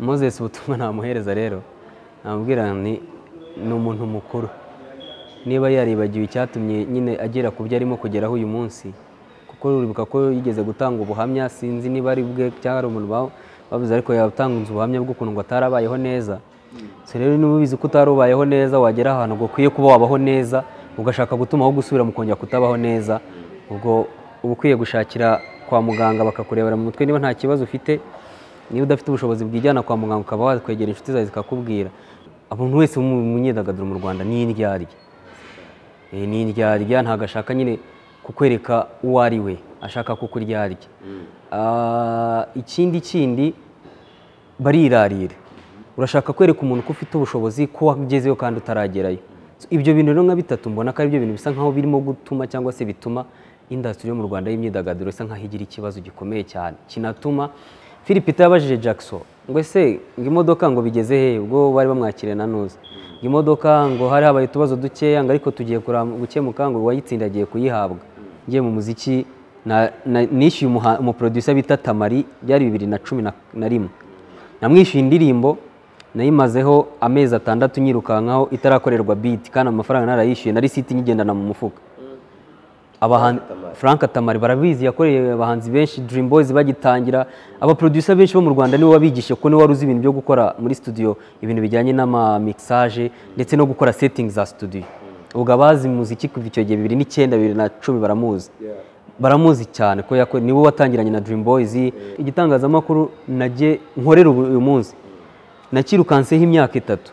moses ubutumwa namuhereza rero namubwira ni ni umuntu mukuru. Niba yaribagiwe icyatumye nyine agera ku byo arimo kugeraho uyu munsi kuko uribuka ko yigeze gutanga ubuhamya sinzi niba ari bwe cyangwa ari umuntu ba- bavuze ariko yatanze ubuhamya bw'ukuntu ngo atarabayeho neza. Rero niba ubizi ko utari ubayeho neza wagera ahantu ukwiye kuba wabaho neza ugashaka gutuma aho gusubira mu kongera kutabaho neza ubwo uba ukwiye gushakira kwa muganga bakakurebera mu mutwe niba nta kibazo ufite niba udafite ubushobozi bwijyana kwa muganga ukaba wakwegera inshuti zawe zikakubwira umuntu wese mu mu rwanda ni indyarya Eh, ni indyarya ntabwo ashaka nyine kukwereka uwo ari we ashaka kukuryarya Ah, ikindi kindi barirarira urashaka kwereka umuntu ko ufite ubushobozi ko wagezeyo kandi utaragerayo? Ibyo bintu rero nka bitatu mbona ko ari byo bintu bisa nkaho birimo gutuma cyangwa se bituma industry yo mu rwanda y'imyidagaduro isa nkaho igira ikibazo gikomeye cyane. Kinatuma philip yabajije jackson. Ngo ese ngo imodoka ngo bigeze he? Ubwo bari bamwakiriye na nuza ngo imodoka ngo hari habaye utubazo dukeya ngo ariko tugiye gukemuka ngo uwayitsinda agiye kuyihabwa. Ngiye mu muziki nishyuye umuproducer bita tamari byari bibiri na cumi na- rimwe. Namwishyuye indirimbo nayimazeho amezi atandatu nyirukankaho itarakorerwa beat kandi amafaranga narayishyuye na risiti nyigendana mu mufuka. Abahanzi Frank Tamari barabizi yakoreye abahanzi benshi Dream Boys bagitangira. Abaproducer benshi bo mu Rwanda ni we wabigishe ko ni we wari uzi ibintu byo gukora muri studio ibintu bijyanye n'ama mixage ndetse no gukora settings za studio. Ubwo abazi muziki kuva icyo gihe bibiri n'icyenda bibiri na cumi baramuzi. Baramuzi cyane ko ni we watangiranye na Dream Boys. Igitangazamakuru najye nkorera uyu munsi. Nakirukanseho imyaka itatu.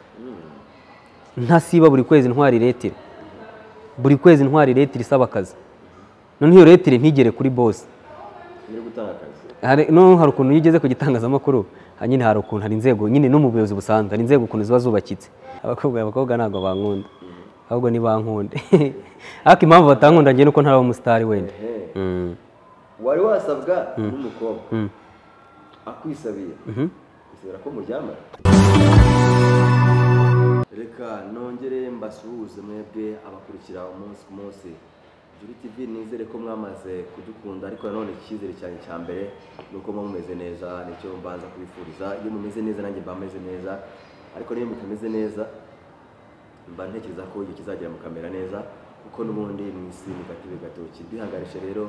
Ntasiba buri kwezi ntwari retire buri kwezi ntwari retire isaba akazi. None iyo retire ntigere kuri gutanga akazi. Hari ukuntu iyo ugeze ku gitangazamakuru nyine hari ukuntu hari inzego nyine no mu buyobozi busanzwe hari inzego ukuntu ziba zubakitse. Abakobwa abakobwa ntabwo bankunda. Ahubwo nibankunde. Ariko impamvu batankunda njye nuko ntari umusitari wenda. Mm. wari wasabwa n'umukobwa. Akwisabiye. Isubira ko muryamana. Reka nongere mbasuhuze mwebwe abakurikira umunsi ku munsi. Juri tv nizere ko mwamaze kudukunda ariko nanone icyizere cyanjye cya mbere ni uko mumeze neza ni cyo mbanza kubifuriza. Iyo mumeze neza nanjye mba meze neza ariko niyo mutameze neza mba ntekereza ko igihe kizagera mukamera neza kuko n'ubundi mu isi ni gato gatoki. Bihanganisha rero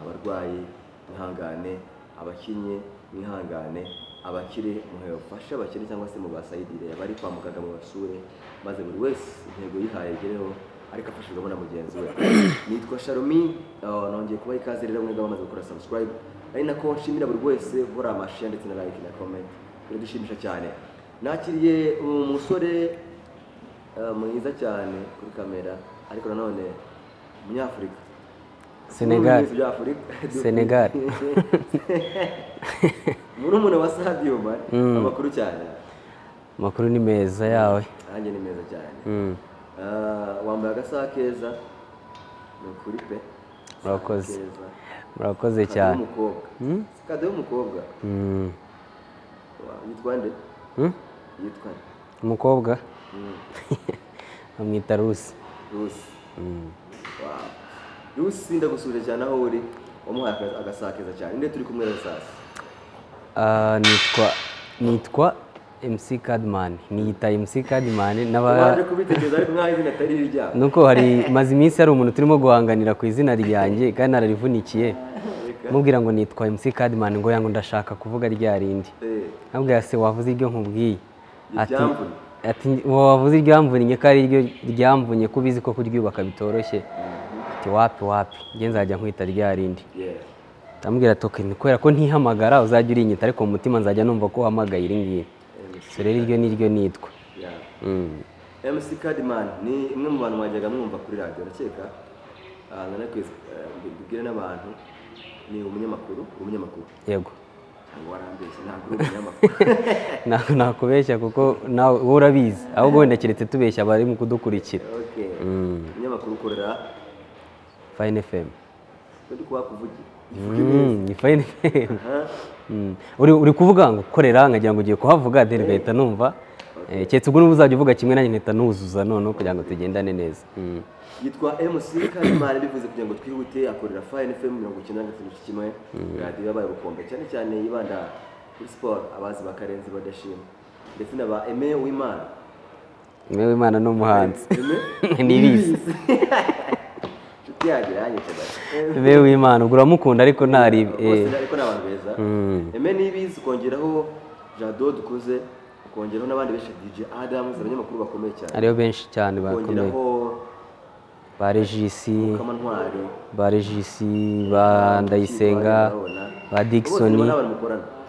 abarwayi mwihangane abakinnyi mwihangane abakire mubafashe abakire cyangwa se mubasayidire. Abari kwa muganga mubasure maze buri wese intego yihaye igereho ariko afashijwemo na mugenzi we nitwa sharomi uh, nongeye kubaha ikaze rero mwebwe bamaze gukora subscribe ari nako nshimira buri wese ukora amashare ndetse na like na comment biradushimisha cyane nakiriye umusore uh, mwiza cyane kuri kamera ariko nanone umunyafurika Senegal. Mu by'Afurika. Senegal. murumuna wa Sadio Mane Mm. amakuru cyane amakuru ni meza yawe nanjye ni meza cyane Mm. Wambaye agasaha keza ni ukuri pe Murakoze. Murakoze cyane kado y'umukobwa. Wa- yitwa nde yitwa umukobwa bamwita rusi Rusi. Rusi ndagusuhuje cyane aho uri wamuhaye agasaha keza cyane nde turi kumwe rero sasa nitwa nitwa MC Cadman niyita MC Cadman n'aba waje kubitekereza ariko nk'aho izina atari nuko hari maze iminsi hari umuntu turimo guhanganira ku izina ryanjye kandi nararivunikiye. Reka. mubwira ngo nitwa MC Cadman ngo yango ndashaka kuvuga rya rindi. Eh, nabwira se wavuze iryo nkubwiye? Ati ati wavuze iryamvunye ko ari ryo ryamvunye ko ubizi ko kuryubaka bitoroshye. Ati wapi wapi njye nzajya nkwita rya rindi. Ndamubwira ati "Okay, ni kubera ko ntihamagara uzajya urinyita ariko mu mutima nzajya numva ko uhamagaye iri ngiri. Rero iryo ni ryo nitwa. Yeah. Mm. MC Cadman ni imwe mu bantu mwajyaga mwumva kuri radiyo ndakeka ah, eh, mbibwire n'abantu. Ni umunyamakuru umunyamakuru. Yego. Ntabwo nakubeshya kuko nawe wowe urabizi. Ahubwo wenda keretse tubeshya abari mu kudukurikira. Mm. umunyamakuru ukorera? Fine fm uri kuhakuvugira Mm, ni fine fm Aha. Mm. Uri uri kuvuga ngo korera nkagira ngo ugiye kuhavuga dore ugahita numva. Eh, keretse ubwo n'ubu uzajya uvuga kimwe nanjye nkahita nuzuza noneho kugira ngo tugendane neza. Mm. yitwa MC Cadman bivuze kugira ngo twihute akorera Fine FM mirongo icyenda na gatatu n'igice kimwe radiyo yabaye ubukombe. Cyane cyane yibanda kuri siporo abazi bakarenzi badashima. Ndetse na ba eme w'imana ni we imana n'umuhanzi Aime? Nibizi. inshuti yanjye yanyica bati ni we w'imana ubwo uramukunda ariko ntari bose ariko ni abantu beza. Mm. eme nibizi ukongeraho jado dukuze ukongeraho n'abandi benshi dj adams abanyamakuru bakomeye cyane. Hariho benshi cyane bakomeye. Ba regisi ba regisi ba ndayisenga ba digisoni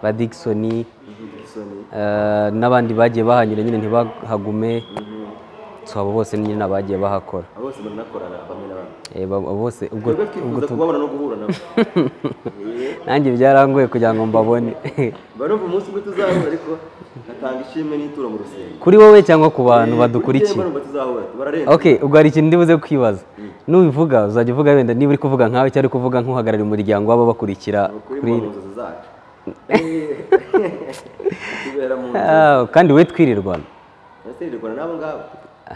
ba digisoni Dickson, eh, n'abandi bagiye bahanyura nyine ntibahagume. So abo bose nyine abagiye bahakora. Abo bose baranakorana bamwe na bamwe. Eh, bose ubwo twifuza kubabona no guhura nabo. Nanjye byarangoye kugira ngo mbabone. Mba numva umunsi umwe tuzahura ariko ngatanga ishimwe n'ituro mu rusengero. Kuri wowe cyangwa ku bantu Eh, kuri badukurikiye ok ubwo hari ikintu ndibuze kwibaza. Nubivuga uzajya uvuga wenda niba uri kuvuga nkawe cyangwa uri kuvuga nk'uhagarariye umuryango w'ababakurikira kuri kuri Eh, Ah, kandi we twirirwana. Nasirirwana n'abo ngabo.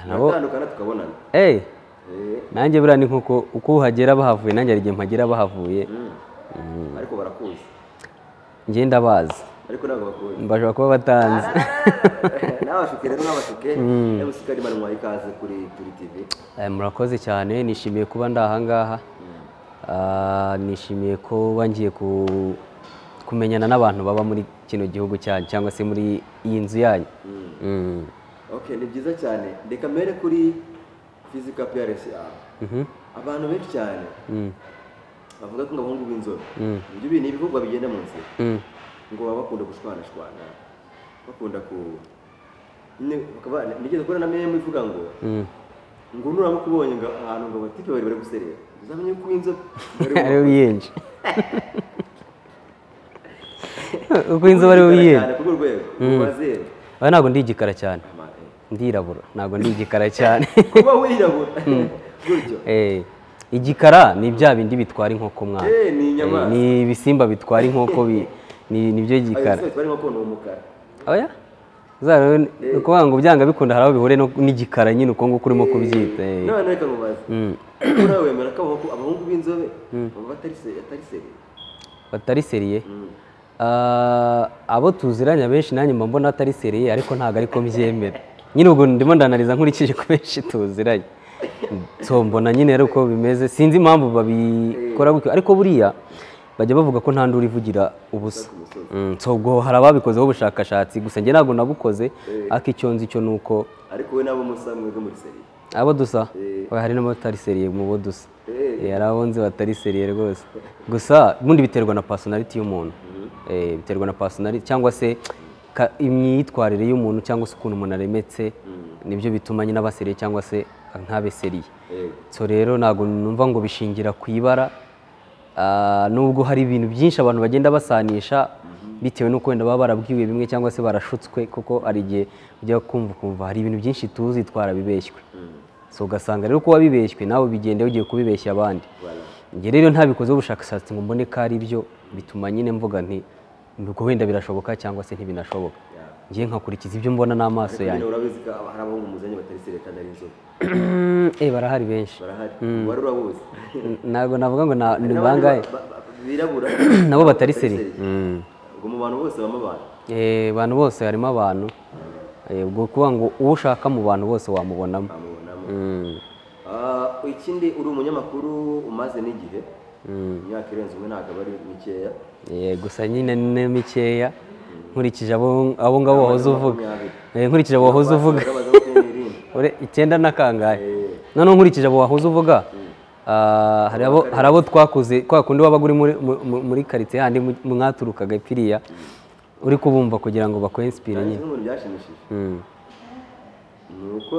Turatandukana tukabonana Eh, Eh, nanjye buriya ni nk'uko uko uhagera bahavuye nanjye hari igihe mpagera bahavuye. Mm. ariko barakuzi. Njye ndabazi ariko ntabwo bakuzi. Mbashobora kuba batanzi n'abashuke rero n'abashuke emusika rimwe ntwaye ikaze kuri turi tivi Eh, murakoze cyane. Nishimiye kuba ndi ahangaha Ah, nishimiye ko ngiye ku- kumenyana n'abantu baba muri kino gihugu cyanyu cyangwa se muri iyi nzu yanyu. Mm. ok ni byiza cyane reka mbere kuri physical appearance yawe Mhm. abantu benshi cyane Mm. bavuga ko abahungu b'inzobe Mm. ibyo bintu ibivugwa bigenda mu nzira Mm. ngo baba bakunda gushwanashwana bakunda ku nigeze kubona na meme ivuga ngo ngo nuraba kubonye ngo ahantu ngo batipe bari bari guserera uzamenye ko inzobe ari uyenje uko inzobe ari uyenje urwo rwego aba ntabwo ndi igikara cyane. Ndirabura ntabwo ndi igikara cyane. Kuba wirabura gutyo. Eh, igikara ni bya bindi bitwara inkoko mwana. Eh, ni Eh, ni ibisimba bitwara inkoko ni ayo gikara. oya rero ni ukuvuga ngo byanga bikunda hari aho bihure no- n'igikara nyine uko nguko urimo kubyita none reka mubaze. Mm. nawe wemera ko abahungu b'inzobe batari seriye? Batari seriye? Ah, abo tuziranye abenshi nanjye mba mbona atari seriye ariko ntabwo ariko mbyemera. Nyine ubwo ndimo ndanariza nkurikije ku benshi tuziranye. Mbona nyine ari uko bimeze sinzi impamvu babikora gutyo. Ariko buriya bajya bavuga ko nta nduru ivugira ubusa. Mm, so ubwo hari ababikozeho ubushakashatsi gusa njye ntabwo nabukoze ariko icyo nzi cyo ni uko ariko we nabo musa mwebwe muri seriye abo dusa? Eh. hari n'abatari seriye mu bo dusa. Eh. Eh, hari abo nzi batari seriye rwose. Gusa ubundi biterwa na personality y'umuntu. Eh, biterwa na personality cyangwa se imyitwarire y'umuntu cyangwa se ukuntu umuntu aremetse ni byo bituma nyine cyangwa se ntabe seriye yego so rero ntabwo numva ngo bishingira ku ibara Ah, nubwo hari ibintu byinshi abantu bagenda basanisha bitewe n'uko wenda baba barabwiwe bimwe cyangwa se barashutswe kuko hari igihe ujya kumva ukumva hari ibintu byinshi tuzi twarabibeshywe. So ugasanga rero ko wabibeshywe nawe bigenda ugiye kubibeshya abandi. Njye rero ntabikozeho ubushakashatsi ngo mbone ko ari byo bituma nyine mvuga nti ubwo wenda birashoboka cyangwa se ntibinashoboka. Njye nkakurikiza ibyo mbona n'amaso yanjye. urabizi ko hari abahungu muzanye batari kandi ari inzobe eh barahari benshi. Barahari? Wari urabuzi? Ntabwo navuga ngo ni bangahe ba- ba- birabura? Nabo batari seriye Mm. ubwo mu bantu bose bamo abantu? Eh, abantu bose harimo abantu. Eh, ubwo kuvuga ngo uwo ushaka mu bantu bose wamubonamo. Mm. Ah, ikindi uri umunyamakuru umaze n'igihe. Mm. imyaka irenze umwe ntabwo aba ari mikeya. Gusa nyine ni mikeya. Nkurikije abo abo ngabo wahoze uvuga. Eh, nkurikije abo wahoze uvuga. Icyenda na kangahe? Eh, noneho nkurikije abo wahoze uvuga. Ah, hari abo twakuze kwa kundi wabaga uri muri mu- mu- muri karitsiye handi mwaturukaga ipiriya. Uri kubumva kugira ngo bakwensipire nyine. Kimwe mu bintu byashimishije Mm. ni uko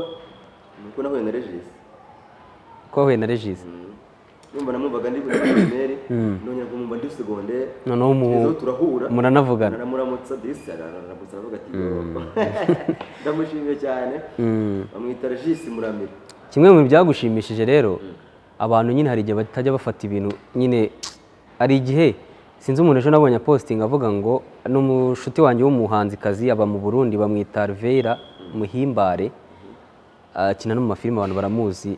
ni uko nahuye na regisi ko wahuye na regisi numva namwumvaga ndi muri pirimeri nongera kumwumva ndi segonderi noneho mu- turahura. muranavugana naramuramutsa disi araramutsa aravuga ati yo ndamushimiye cyane. Mm. bamwita regisi muramira. Kimwe mu byagushimishije rero abantu nyine hari igihe batajya bafata ibintu nyine hari igihe sinzi umuntu ejo nabonye apositinga avuga ngo ni umushuti wanjye w'umuhanzikazi aba mu burundi bamwita Alveira muhimbare. Akina no mu mafilime abantu baramuzi.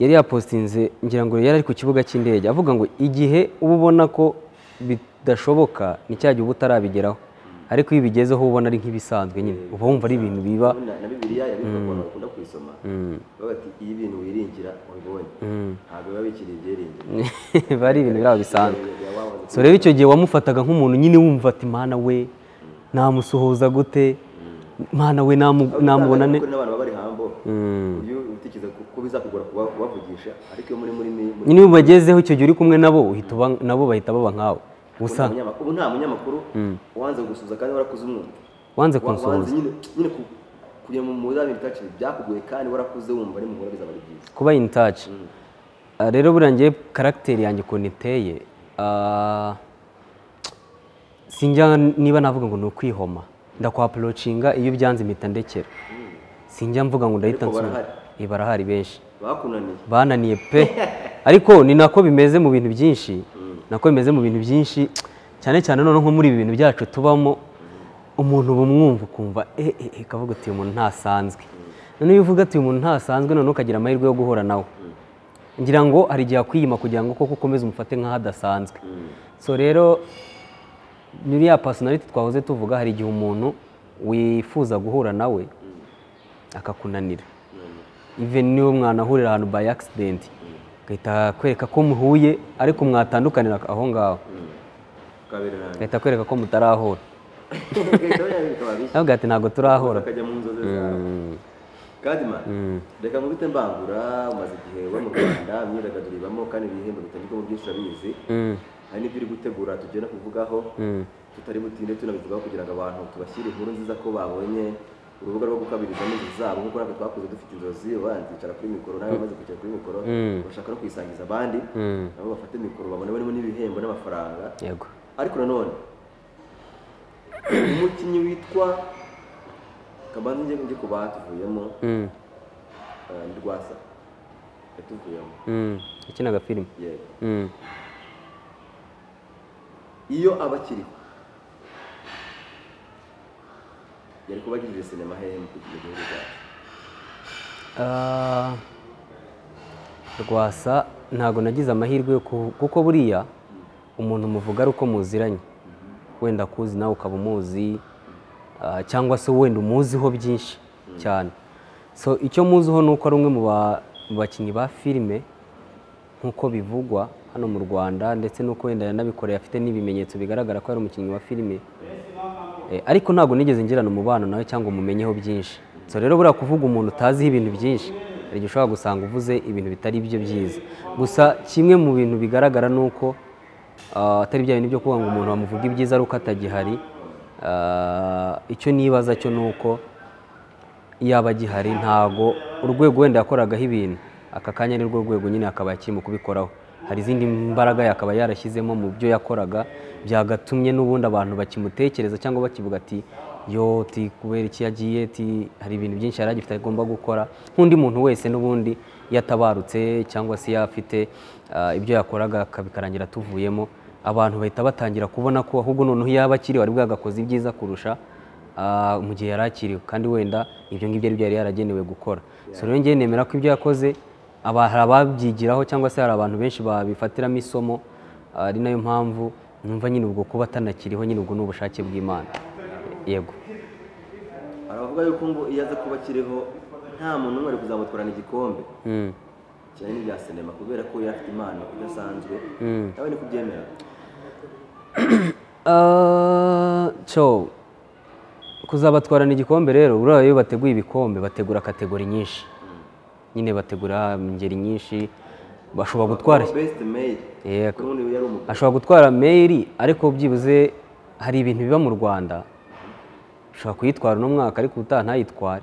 Yari yapositinze ngira ngo yari ari ku kibuga cy'indege. Avuga ngo igihe uba ubona ko bi- bidashoboka ni cya gihe uba utarabigeraho. Ariko iyo ubigezeho uba ubona ari nk'ibisanzwe nyine. Uba wumva ari ibintu biba. Na na bibiliya yabivuga ko abantu bakunda kuyisoma bavuga ati iyo ibintu wiringira wabibonye ntabwo biba bikiri ibyiringiro. Biba ari ibintu biraba bisanzwe. So rero icyo gihe wamufataga nk'umuntu nyine wumva ati mana we namusuhuza gute? Mana we namu- namubona ne Kuko n'abantu baba bari hambo uburyo utekereza ko ko bizakugora kuba- kubavugisha ariko iyo muri muri iyo ubagezeho icyo gihe uri kumwe nabo uhita nabo bahita baba nkawe gusa ubu nta munyamakuru- munyamakuru wanze gusuza kandi warakuze umwumva wanze Wa- kunsuhuza. nyine nyine ku- kujya mu muzamini taci byakugoye kandi warakuze wumva ari muhura bizaba ari byiza. Kuba in touch. Ah, rero buriya ngewe karagiteri yanjye ukuntu iteye ah, sinjya niba navuga ngo ni ukwihoma. Ndakwaporocinga iyo byanze impita ndekera. Sinjya mvuga ngo ndahita nsubira barahari. Benshi. Bakunaniye. Bananiye pe. Ariko ni nako bimeze mu bintu byinshi. Nako bimeze mu bintu byinshi cyane cyane noneho nko muri ibi bintu byacu tubamo umuntu bumwumva ukumva eh eh eh kavuga uti uyu muntu ntasanzwe. Noneho iyo uvuga ati uyu muntu ntasanzwe noneho ukagira amahirwe yo guhura nawe. Ngira ngo hari igihe akwiyima kugira ngo koko ukomeze umufate nk'aho adasanzwe so rero muri ya personality twahoze tuvuga hari igihe umuntu wifuza guhura nawe akakunanira. Even niyo mwanahurira ahantu by accident. Agahita akwereka ko muhuye ariko mwatandukanira aho ngaho. Agahita akwereka ko mutarahura. Avuga ati ntabwo turahura. Zawe kadima reka nkubite mbangura umaze igihe uba mu rwanda imyidagaduro ibamo kandi ibihembo bitandukanye byinshi urabizi Mm, hari n'ibyo uri gutegura tugenda kuvugaho. Mm, tutari butinde tunabivugaho kugira ngo abantu tubashyire inkuru nziza ko babonye. Urubuga rwo gukabirizamo inzozi zabo nk'uko natwe twakoze dufite inzozi wanzicara kuri mikoro nawe umaze kwicara kuri mikoro Mm. bashaka no kuyisangiza abandi mm. nabo bafate mikoro babone barimo n'ibihembo n'amafaranga yego ariko nanone umukinnyi witwa kabanza njye njye ku batuvuyemo Mm, eh, rwasa yatuvuyemo mm. yakinaga filime yego Mm. iyo aba akiriho yari kuba agirije sinema hehe mu gihugu cyacu Ah, rwasa ntabwo nagize amahirwe kuko buriya umuntu muvuga ari uko muziranye. Wenda kuzi nawe ukaba umuzi ah, cyangwa se wenda umuziho byinshi cyane. So icyo muziho ni uko ari umwe mu ba- mu bakinnyi ba filime nk'uko bivugwa hano mu rwanda ndetse n'uko wenda yanabikoreye afite n'ibimenyetso bigaragara ko ari umukinnyi wa filime. Ariko ntabwo nigeze ngirana umubano nawe cyangwa umumenyeho byinshi. So rero buriya kuvuga umuntu utaziho ibintu byinshi hari igihe ushobora gusanga uvuze ibintu bitari byo byiza. Gusa kimwe mu bintu bigaragara ni uko ah, atari bya bintu byo kuvuga ngo umuntu bamuvuga ibyiza ari uko atagihari. Ah, icyo nibaza cyo ni uko yaba agihari ntago urwego wenda yakoragaho ibintu. Aka kanya ni rwo rwego nyine akaba akiri mu kubikoraho. Hari izindi mbaraga yakaba yarashyizemo mu byo yakoraga. Byagatumye n'ubundi abantu bakimutekereza cyangwa bakivuga ati yo ti kubera iki yagiye ti hari ibintu byinshi yari agifite agomba gukora. Nk'undi muntu wese n'ubundi yatabarutse cyangwa se yafite ah, ibyo yakoraga akabikarangira tuvuyemo abantu bahita batangira kubona ko ahubwo noneho yaba akiri wari bwagakoze ibyiza kurusha ah, mu gihe yari akiriho kandi wenda ibyo ngibyo ari byo yari yaragenewe gukora. So rero ngewe nemera ko ibyo yakoze hari ababyigiraho cyangwa se hari abantu benshi babifatiramo isomo ah, ari na yo mpamvu numva nyine ubwo kuba atanakiriho nyine ubwo ni ubushake bw'imana. Yego. Hari abavuga yuko ngo iyo aza kuba akiriho nta muntu n'umwe ari kuzamutwarana igikombe. Cyane n'ibya sinema kubera ko yari afite impano idasanzwe. Mm. nawe ni kubyemera Ah, kuzabatwarana igikombe rero? Buriya iyo bateguye ibikombe bategura kategori nyinshi. Nyine bategura ingeri nyinshi. Bashobora gutwara Yego. ashobora gutwara meyiri ariko byibuze hari ibintu biba mu rwanda. Ushobora kuyitwara uno mwaka ariko ubutaha ntayitware.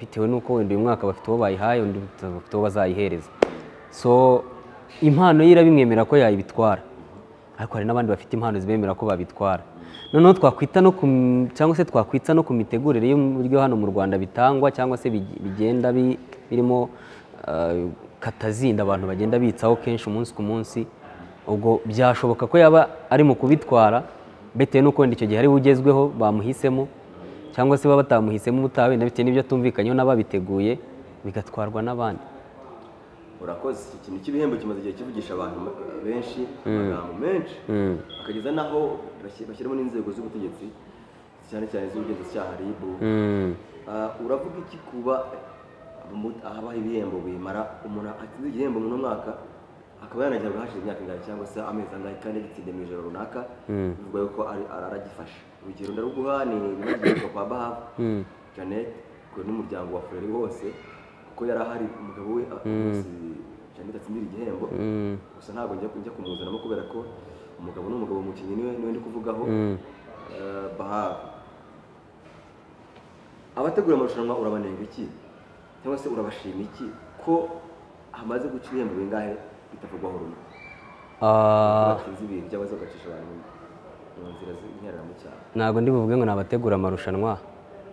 Bitewe n'uko wenda uyu mwaka bafite uwo bayihaye undi bafite uwo bazayihereza. So impano ye irabimwemera ko yayibitwara ariko hari n'abandi bafite impano zibemera ko babitwara. Noneho twakwita no ku cyangwa se twakwita no ku mitegurire y'uburyo hano mu rwanda bitangwa cyangwa se big- bigenda bi- birimo uh, katazinda abantu bagenda bitsaho kenshi umunsi ku munsi ubwo byashoboka ko yaba ari mu kubitwara bitewe n'uko wenda icyo gihe ari we ugezweho bamuhisemo cyangwa se baba batamuhisemo ubutaha wenda bitewe n'ibyo atumvikanyeho n'ababiteguye bigatwarwa n'abandi. Urakoze. Iki kintu cy'ibihembo kimaze igihe kivugisha abantu benshi amagambo menshi. Mm. akageza n'aho bashyi- bashyiramo n'inzego z'ubutegetsi cyane cyane z'ubugenzacyaha RIB. Mm. Ah, uravuga iki kuba habaho ibihembo bimara umuntu atsinze igihembo muri mwaka? Akaba yanagirwa hashize imyaka ingahe cyangwa se amezi angahe kandi agitsinda mu ijoro runaka Mm. bivuga yuko aragifasha urugero ndaruguha ni ibibazo kwa bahavu. Mm. Jeannette ngo n'umuryango wa Fureri wose kuko yari ahari umugabo we ah, umunsi Jeannette atsindira igihembo. Gusa ntabwo njya kumuzanamo kubera ko umugabo n'umugabo umukinnyi ni we ni we ndi kuvugaho. Eh, bahavu. Abategura amarushanwa urabanenga iki? Cyangwa se urabashima iki ko hamaze guca ibihembo bingahe bitavugwaho rumwe Ah, batsinze ibintu se bagacisha abantu mu nzira z'intereramucyaro ntabwo ndi buvuge ngo ni abategura amarushanwa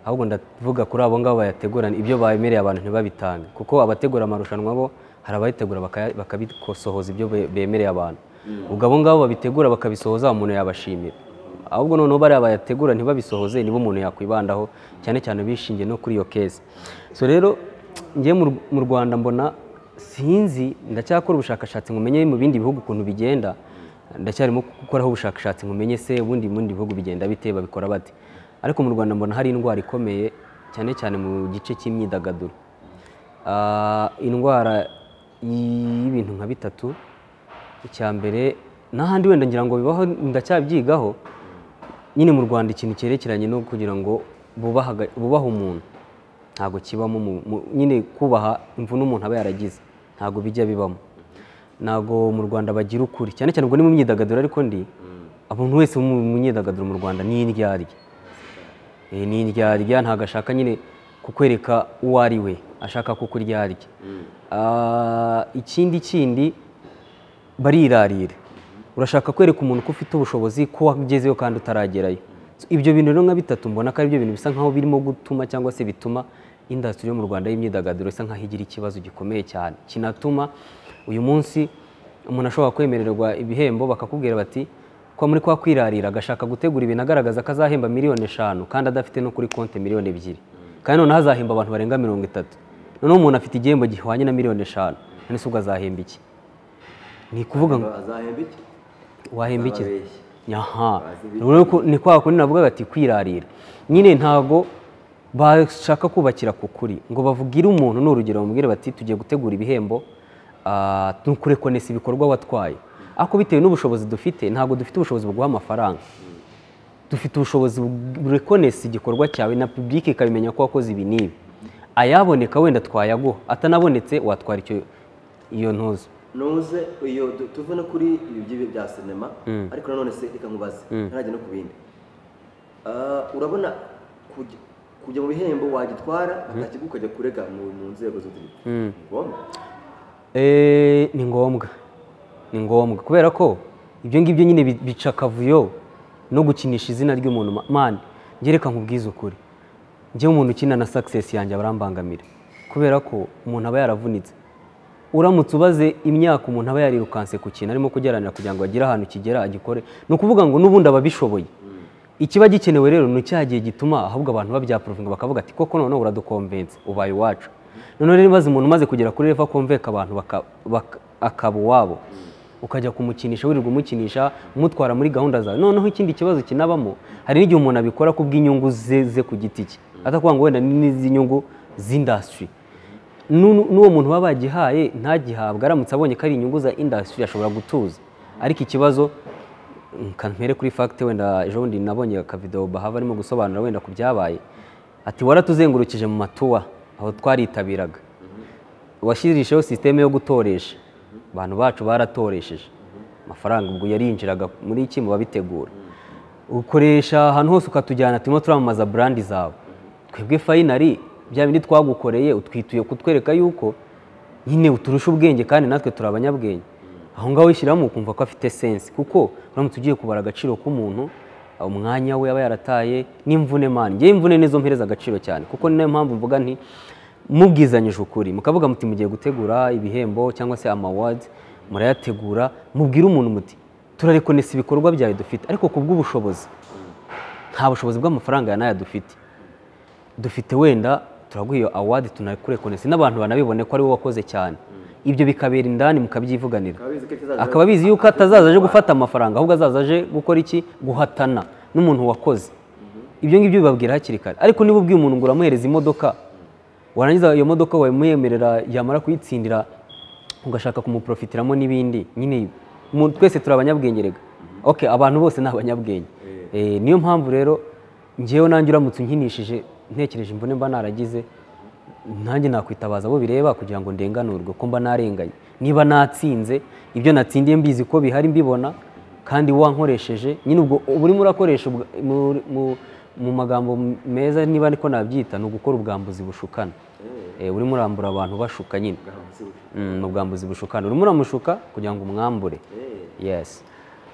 ahubwo ndavuga kuri abo ngabo bayategura ibyo bemereye abantu ntibabitange. Kuko abategura amarushanwa bo hari abayitegura bakabikosohoza ibyo be- bemereye abantu. Ubwo abo ngabo babitegura bakabisohoza umuntu yabashimira. Ahubwo noneho bariya bayategura ntibabisohoze nibo umuntu yakwibandaho cyane cyane bishingiye no kuri iyo kesi so rero njye mu rwanda mbona sinzi ndacyakora ubushakashatsi ngo umenye mu bindi bihugu ukuntu bigenda. Ndacyarimo gukoraho ubushakashatsi ngo umenye se ubundi mu bindi bihugu bigenda bite babikora bate. Ariko mu rwanda mbona hari indwara ikomeye cyane cyane mu gice cy'imyidagaduro. Ah, indwara y'ibintu nka bitatu icya mbere n'ahandi wenda ngira ngo bibaho ndacyabyigaho nyine mu rwanda ikintu cyerekeranye no kugira ngo bubahe umuntu. Ntabwo kibamo nyine kubaha imvune umuntu aba yaragize. Ntabwo bijya bibamo. Ntabwo mu rwanda bagira ukuri. Cyane cyane ubwo ni mu myidagaduro ariko ndi umuntu wese mu myidagaduro mu rwanda ni indyarya Eh, ni indyarya ntabwo ashaka nyine kukwereka uwo ari we. Ashaka kukuryarya Ah, ikindi kindi barirarira urashaka kwereka umuntu ko ufite ubushobozi ko wagezeyo kandi utaragerayo. Ibyo bintu rero nka bitatu mbona ko ari byo bintu bisa nkaho birimo gutuma cyangwa se bituma indasitiri yo mu rwanda y'imyidagaduro isa nkaho igira ikibazo gikomeye cyane. Kinatuma uyu munsi umuntu ashobora kwemererwa ibihembo bakakubwira bati ko muri kwa kwirarira agashaka gutegura ibintu agaragaza ko azahemba miliyoni eshanu kandi adafite no kuri konti miliyoni ebyiri. Kandi noneho azahemba abantu barenga mirongo itatu. Noneho umuntu afite igihembo gihwanye na miliyoni eshanu. None se ubwo azahemba iki? Ni ukuvuga ngo azahemba iki? Wahemba iki? Azababeshya. aha. Bazi ibiki. Urabona ko ni kwa kundi navuga ati kwirarira. Nyine ntago bashaka kubakira ku kuri. Ngo bavugire umuntu ni urugero bamubwire bati tugiye gutegura ibihembo ah, ni ukurekonesa ibikorwa watwaye. Ariko bitewe n'ubushobozi dufite ntabwo dufite ubushobozi buguha amafaranga. Dufite ubushobozi burekonesa igikorwa cyawe na publike ikabimenya ko wakoze ibi n'ibi. Ayaboneka wenda twayaguha. Atanabonetse watwara icyo iyo ntuzo nuze iyo no kuri ibi by'ibi bya sinema ariko nanone se reka nkubaze. Ntarajya no ku bindi. Ah, urabona kujya- mu bihembo wagitwara bakakiguha ukajya kurega mu nzego z'ubutegetsi Mm. Ni ngombwa. Eh, ni ngombwa. Ni ngombwa. Kubera ko ibyo ngibyo nyine bi- bica akavuyo no gukinisha izina ry'umuntu. Ma- mani njye reka nkubwize ukuri. Njyewe umuntu ukina na success yanjye abarambangamira kubera ko umuntu aba yaravunitse. Uramutse ubaze imyaka umuntu aba yarirukanse ku kintu arimo kugeranira kugira ngo agire ahantu kigera agikore. Ni ukuvuga ngo n'ubundi aba abishoboye. Ikiba gikenewe rero ni cya gihe gituma ahubwo abantu babyapuruvinga bakavuga ati koko noneho uradukonvense ubaye iwacu. Noneho rero maze umuntu umaze kugera kuri refa konveka abantu akaba uwabo. Ukajya kumukinisha wirirwa umukinisha umutwara muri gahunda zawe. Noneho ikindi kibazo kinabamo hari n'igihe umuntu abikora ku bw'inyungu ze ze ku giti cye. Atakuvuga ngo wenda n'izi nyungu z'indasitiri n'u- n'uwo muntu baba bagihaye ntagihabwe aramutse abonye ko ari inyungu za indasitiri ashobora gutuza. Ariko ikibazo kampere kuri fagite wenda ejo bundi nabonye akavidewo bahava arimo gusobanura wenda ku byabaye. Ati waratuzengurukije mu matuwa aho twaritabiraga. Washyirishijeho sisiteme yo gutoresha. Abantu bacu baratoresheje. Amafaranga ubwo yarinjiraga muri iki mu babitegura. Ukoresha ahantu hose ukatujyana turimo turamamaza burandi zawe. Twebwe fayinari bya bindi twagukoreye utwituye kutwereka yuko nyine uturusha ubwenge kandi natwe turi abanyabwenge. Aho ngaho wishyiramo ukumva ko afite sensi kuko uramutse ugiye kubara agaciro k'umuntu umwanya we aba yarataye n'imvune mani ngewe imvune nizo mpereza agaciro cyane. Kuko ni na yo mpamvu mvuga nti mubwizanyije ukuri. Mukavuga muti mugiye gutegura ibihembo cyangwa se amawadi murayategura. Mubwire umuntu muti turarekonesa ibikorwa byawe dufite. Ariko ku bw'ubushobozi nta bushobozi bw'amafaranga ya n'aya dufite dufite wenda turaguha iyo awadi tunakurekonesa n'abantu banabibone ko ari wowe wakoze cyane. Ibyo bikabera indani mukabyivuganira akaba abizi yuko atazaza aje gufata amafaranga ahubwo azaza aje gukora iki? Guhatana n'umuntu wakoze. Ibyo ngibyo bibabwira hakiri kare. Ariko niba ubwiye umuntu ngo uramuhereza imodoka warangiza iyo modoka wamuyemerera yamara kuyitsindira ugashaka kumuprofitiramo n'ibindi nyine twese turi abanyabwenge rega okay abantu bose ni abanyabwenge. Eh, niyo mpamvu rero ngewe nanjye uramutse unkinishije ntekereje imvune mba naragize nanjye nakwitabaza abo bireba kugira ngo ndenganurwe ko mba narenganye. Niba natsinze ibyo natsindiye mbizi ko bihari mbibona kandi wankoresheje nyine ubwo urimo urakoresha mu- magambo meza niba ariko nabyita ni ugukora ubwambuzi bushukana. Eh, urimo urambura abantu bashuka nyine. Mm, ni ubwambuzi bushukana. Urimo uramushuka kugira ngo umwambure. Yes.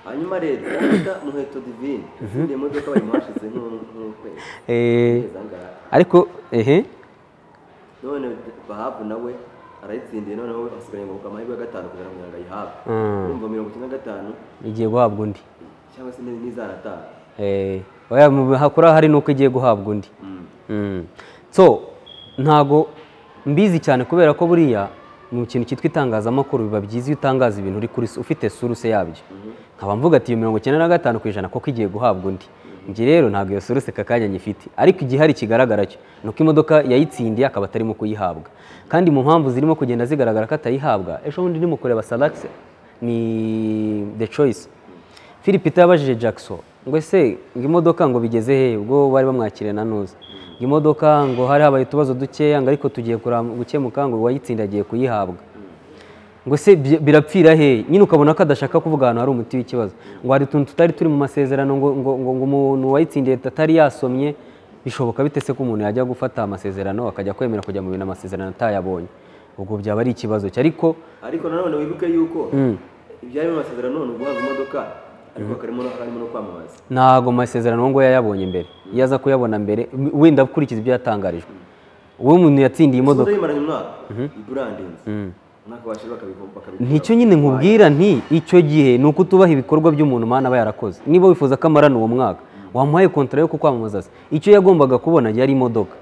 Hanyuma rero bita muheto divine. Izindi modoka bari muhashize nk'u- nk'ukwezi Eh, ariko ehe? None bahabu nawe arayitsindiye noneho hasigaye ngo amahirwe ya gatanu kugira ngo ayihabwe Mm. urumva mirongo icyenda na gatanu? Igiye guhabwa undi. Cyangwa se n'izanataha Eh, hakora hari n'uko igiye guhabwa undi. Mm. so ntago mbizi cyane kubera ko buriya mu kintu cyitwa itangazamakuru biba byiza iyo utangaza ibintu uri kuri ufite suruse yabyo. Nkaba mvuga ati iyo mirongo icyenda na gatanu ku ijana koko igiye guhabwa undi. Njye rero ntabwo iyo suruse aka kanya nyifite. Ariko igihari kigaragara cyo ni uko imodoka yayitsindiye akaba atarimo kuyihabwa. Kandi mu mpamvu zirimo kugenda zigaragara ko atayihabwa ejo bundi ndimo kureba salakisi ni the choice. Philip yabajije jackson ngo ese ngo imodoka ngo bigeze he? Ubwo bari bamwakiriye na nuza ngo imodoka ngo hari habaye utubazo dukeya ngo ariko tugiye gukemuka ngo uwayitsinda agiye kuyihabwa. Ngo se bi- birapfira he? Nyine ukabona ko adashaka kuvuga ahantu hari umuti w'ikibazo. Ngo hari utuntu tutari turi mu masezerano ngo, ngo, umuntu wayitsindiye atari yasomye bishoboka bite se ko umuntu yajya gufata amasezerano akajya kwemera kujya mu bintu amasezerano atayabonye? Ubwo byaba ari ikibazo cye ariko ariko nanone wibuke yuko ibyari mu masezerano ni uguhabwa imodoka ariko harimo no kwamamaza. Ntago mu masezerano ngo yayabonye mbere. Iyo aza kuyabona mbere wenda akurikiza ibyo yatangarijwe. Uwo muntu yatsindiye imodoka. Ni cyo nyine nkubwira nti icyo gihe ni uko utubaha ibikorwa by'umuntu mana aba yarakoze. Niba wifuza ko amarana uwo mwaka. Wamuhaye kontara yo kukwamamaza se. Icyo yagombaga kubona yari imodoka.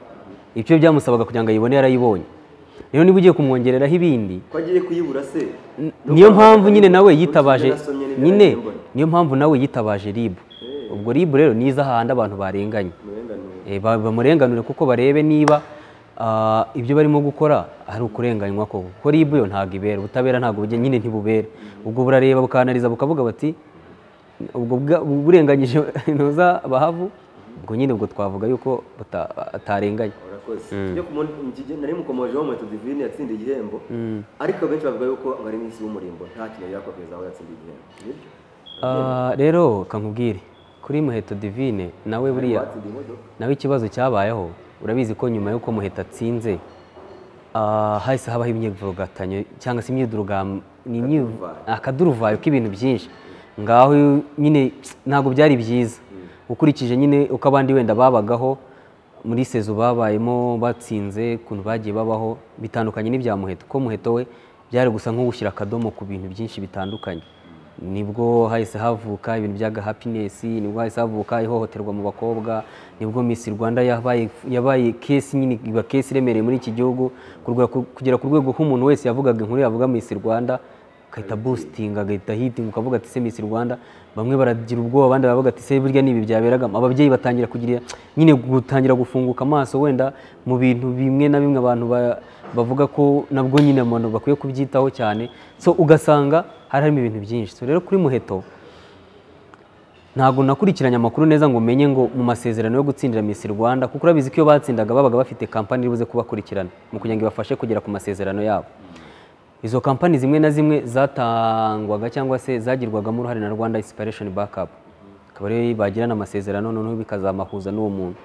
Icyo byamusabaga kugira ngo ayibone yarayibonye. Rero niba ugiye kumwongereraho ibindi ko agiye kuyibura se? niyo mpamvu nyine nawe yitabaje nyine niyo mpamvu nawe yitabaje ribu ubwo ribu rero niza ahandi abantu barenganye. Eh, ba- bamurenganure kuko barebe niba ibyo barimo gukora ari ukurenganywa koko kuko ribu yo ntabwo ibera. Ubutabera ntabwo bujya nyine ntibubera ubwo burareba bukanariza bukavuga bati ubwo burenganyije ntuza bahavu? Ubwo nyine ubwo twavuga yuko atarenganye ikige- nari mukomojeho moto divine yatsindiye igihembo. Ariko benshi bavuga yuko ngo ari minsi w'umurimbo nta kintu yakohereza aho yatsindiye igihembo. Ah, rero kankubwire kuri muheto divine nawe buriya nawe ikibazo cyabayeho. Urabizi ko nyuma y'uko muheto atsinze ah, hahise habaho imyivugatanyo cyangwa se Akaduruvayo. akaduruvayo k'ibintu byinshi. Ngaho nyine ntabwo byari byiza. Ukurikije nyine uko abandi wenda babagaho muri sezo babayemo batsinze ukuntu bagiye babaho bitandukanye n'ibya muheto. Ko muheto we byari gusa nko gushyira akadomo ku bintu byinshi bitandukanye. Ni bwo hahise havuka ibintu byaga happiness ni bwo hahise havuka ihohoterwa mu bakobwa ni bwo Miss Rwanda yabaye yabaye case nyine iba case iremereye muri iki gihugu kugera ku rwego nk'umuntu wese yavugaga inkuru yavuga Miss Rwanda agahita boosting agahita hiting ukavuga ati se Miss Rwanda bamwe baragira ubwoba abandi baravuga ati se burya nibi byaberagamo. Ababyeyi batangira kugira nyine gutangira gufunguka amaso wenda mu bintu bimwe na bimwe abantu ba- bavuga ko nabwo nyine abantu bakwiye kubyitaho cyane. So ugasanga hari harimo ibintu byinshi. So rero kuri muheto ntabwo nakurikiranye amakuru neza ngo menye ngo mu masezerano yo gutsindira Miss Rwanda kuko urabizi ko iyo batsindaga babaga bafite kampani iri buze kubakurikirana mu kugira ngo ibafashe kugera ku masezerano yabo. Izo kampani zimwe na zimwe zatangwaga cyangwa se zagirwagamo uruhare na Rwanda Inspiration Backup. Akaba ariyo bagirana amasezerano noneho bikazamahuza n'uwo muntu.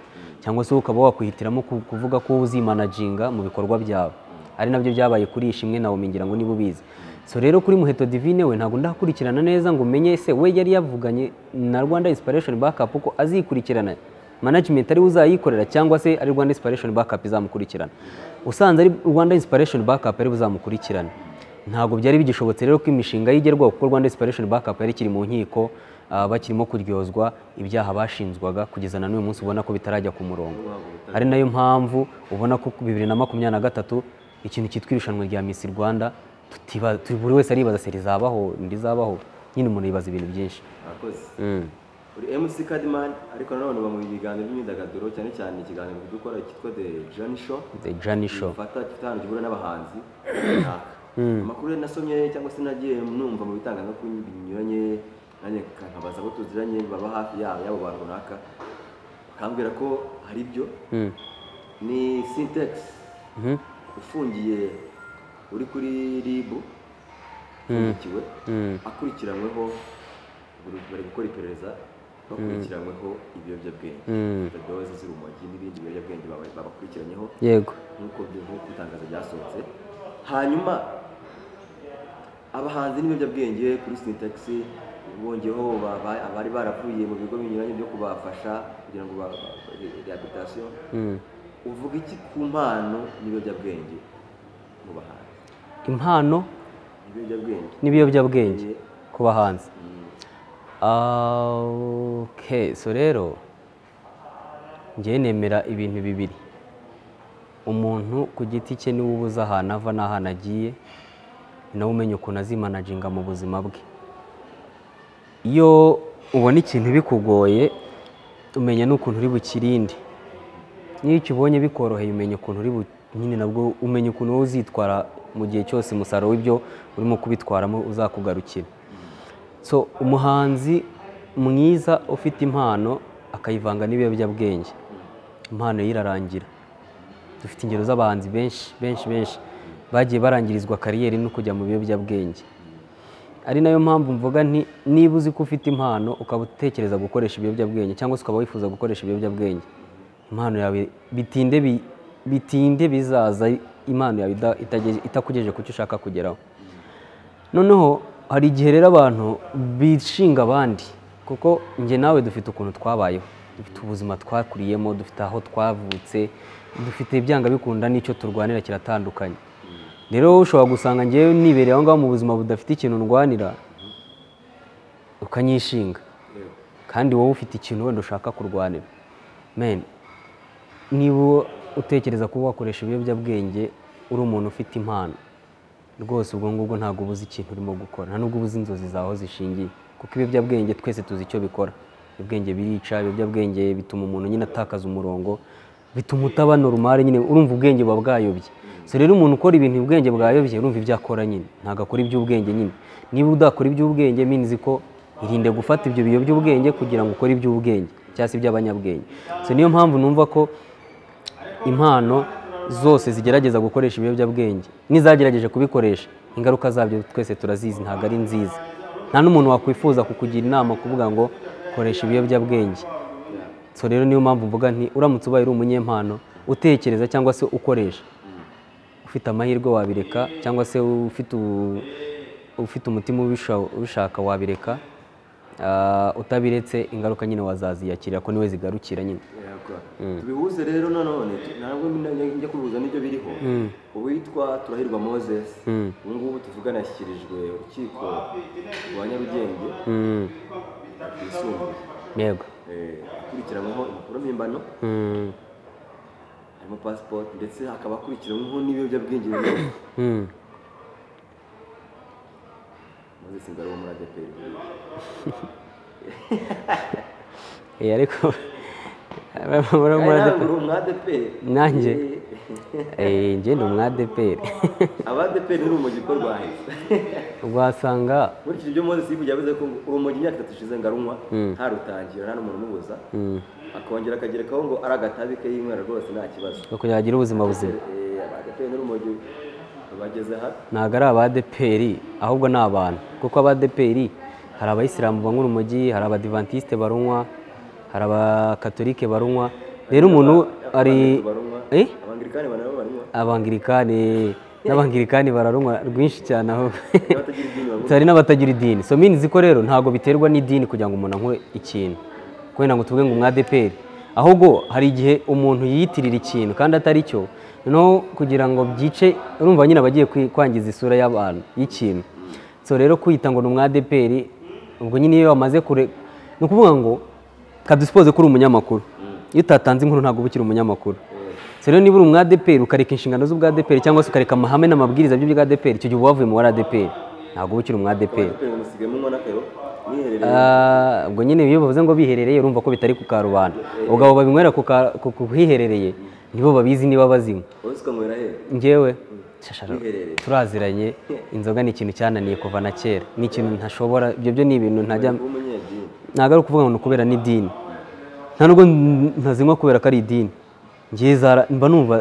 Cyangwa se ukaba wakwihitiramo ku- kuvuga ko uzimanaginga mu bikorwa byawe. Ari na byo byabaye kuri ishimwe nawe ngira ngo niba ubizi. So rero kuri muheto divine we ntabwo ndakurikirana neza ngo umenye se we yari yavuganye na Rwanda Inspiration Backup ko azikurikirana. Management ari uzayikorera cyangwa se ari Rwanda Inspiration Backup izamukurikirana. Usanze ari Rwanda Inspiration Backup ari buzamukurikirana ntabwo byari bigishobotse rero ko imishinga yigerwaho kuko Rwanda Inspiration Backup yari ikiri mu nkiko bakirimo kuryozwa ibyaha bashinzwaga kugeza na n'uyu munsi ubona ko bitarajya ku murongo. Ari nayo mpamvu ubona ko bibiri na makumyabiri na gatatu ikintu cyitwa irushanwa rya misi Rwanda tutiba- buri wese aribaza se rizabaho ntirizabaho nyine umuntu yibaza ibintu byinshi. Mm. uri emusi kadimani ariko nanone uba mu biganiro by'imyidagaduro cyane cyane ikiganiro dukora cyitwa de jani sho de jani sho gifata gitanga gihura n'abahanzi. Runaka amakuru rero nasomye cyangwa se nagiye numva mu bitangazamakuru binyuranye nanjye nkabaza abo tuziranye baba hafi yabo y'abo bantu runaka. Bakambwira ko hari ibyo. Mm. ni Syntex Mhm. ufungiye uri kuri RIB. Ufungikiwe Mm. akurikiranyweho bari gukora iperereza bakurikiranyweho ibiyobyabwenge. Mm. doze z'urumogi n'ibindi biyobyabwenge baba- babakurikiranyeho yego. Nk'uko itangazo ryasohotse. Hanyuma abahanzi n'ibiyobyabwenge kuri Syntex bongeyeho ba- ba- abari baravuye mu bigo binyuranye byo kubafasha kugira ngo rehabilitation. Mm. uvuga iki ku mpano n'ibiyobyabwenge mu bahanzi? Impano? Ibiyobyabwenge n'ibiyobyabwenge ku bahanzi. Okay so rero njyewe nemera ibintu bibiri. Umuntu ku giti cye ni we ubuze ahantu ava n'ahantu agiye ni nawe umenya ukuntu azimanaginga mu buzima bwe. Iyo ubona ikintu bikugoye umenya n'ukuntu uri bukirinde n'iyo icyo ubonye bikoroheye umenya ukuntu uri nyine nabwo umenya ukuntu wowe uzitwara mu gihe cyose umusaruro w'ibyo urimo kubitwaramo uzakugarukira. So umuhanzi mwiza ufite impano akayivanga n'ibiyobyabwenge. Impano ye irarangira dufite ingero z'abahanzi benshi benshi benshi. Bagiye barangirizwa kariyeri no kujya mu biyobyabwenge. Ari na yo mpamvu mvuga nti niba uzi ko ufite impano ukaba utekereza gukoresha ibiyobyabwenge cyangwa se ukaba wifuza gukoresha ibiyobyabwenge impano yawe bitinde bi- bitinde bizaza impano yawe itakugejeje ku cyo ushaka kugeraho. Noneho hari igihe rero abantu bishinga abandi kuko njye nawe dufite ukuntu twabayeho. Dufite ubuzima twakuriyemo dufite aho twavutse dufite ibyanga bikunda n'icyo turwanira kiratandukanye. Rero ushobora gusanga ngewe nibereye aho ngaho mu buzima budafite ikintu ndwanira ukanyishinga. Kandi wowe ufite ikintu wenda ushaka kurwanira. Niba utekereza kuba wakoresha ibiyobyabwenge uri umuntu ufite impano rwose ubwo ngubwo ntabwo ubuze ikintu urimo gukora. Nta nubwo ubuze inzozi zawe zishingiye. Kuko ibiyobyabwenge twese tuzi icyo bikora. Ibiyobyabwenge birica ibiyobyabwenge bituma umuntu nyine atakaza umurongo bituma utaba normal nyine urumva ubwenge buba bwayobye. So rero umuntu ukora ibintu ubwenge bwayobye urumva ibyo akora nyine. Ntabwo akora iby'ubwenge nyine. Niba udakora iby'ubwenge minzi ko irinde gufata ibyo biyobyabwenge kugira ngo ukore iby'ubwenge cyangwa se iby'abanyabwenge. So niyo mpamvu numva ko impano zose zigerageza gukoresha ibiyobyabwenge n'izagerageje kubikoresha ingaruka zabyo twese turazizi ntabwo ari nziza. Nta n'umuntu wakwifuza kukugira inama kuvuga ngo koresha ibiyobyabwenge. So rero niyo mpamvu mvuga nti uramutse ubaye uri umunyempano utekereza cyangwa se ukoresha. Ufite amahirwe wabireka cyangwa se ufite umutima ubisha- ubishaka wabireka Ah, utabiretse ingaruka nyine wazaziyakira ko ni we zigarukira nyine. Yego. tubihuze rero nanone ntabwo njya- kubihuza n'ibyo biriho. Uwitwa turahirwa moses Mm. ubu ngubu tuvugana yashyikirijwe urukiko rwa nyarugenge. Mm, rwisumbuye yego. Eh, akurikiranyweho impapuro mpimbano. Mm, harimo pasipoti ndetse hakaba akurikiranyweho n'ibiyobyabwenge binyuranye mm. moses ngaro wo muri adeperi Eh, ariko muri umwadeperi Nanjye? Eh, njye ndi umwadeperi abadeperi ni urumogi ko rwaheze wasanga nkurikije ibyo moses yivugiye yavuze ko urumogi imyaka itatu ishize ngarunywa ntarutangira nta n'umuntu umubuza mm, akongera akagerekaho ngo ari agatabi ke yinywera rwose nta kibazo. Kugira agire ubuzima buzima. Eh, abadeperi n'urumogi bageze hafi ntabwo ari abadeperi ahubwo ni abantu. Kuko abadeperi hari abayisilamu banywa urumogi hari abadivantisite barunywa hari abakatolike barunywa. Rero umuntu ari Eh? abangirikani n'abangirikani bararunywa rwinshi cyane aho hari n'abatagira idini. So minizi ko rero ntabwo biterwa n'idini kugira ngo umuntu anywe ikintu. Kubera ngo tuvuge ngo umwadeperi ahubwo hari igihe umuntu yiyitirira ikintu kandi atari cyo noneho kugira ngo byice urumva nyine abagiye kwangiza isura y'abantu y'ikintu. So rero kwita ngo ni umwadeperi ubwo nyine iyo wamaze kure ni ukuvuga ngo kadusipoze ko uri umunyamakuru. Iyo utatanze inkuru ntabwo uba ukiri umunyamakuru. Rero niba uri umwadeperi ukareka inshingano z'ubwadeperi cyangwa se ukareka amahame n'amabwiriza by'ubwadeperi icyo gihe uba wavuye mu wadeperi ntabwo uba ukiri umwadeperi Mwiherereye Ah, ubwo nyine iyo bavuze ngo biherereye urumva ko bitari ku karubanda ubwo babinywera ku hiherereye nibo babizi niba bazinywa Biherereye. turaziranye. Inzoga ni ikintu cyananiye kuva na kera. Ni ikintu ntashobora ibyo byo ni ibintu ntajya ntabwo ari ukuvuga ngo ni ukubera n'idini nta nubwo ntazinywa kubera ko ari idini. Mba numva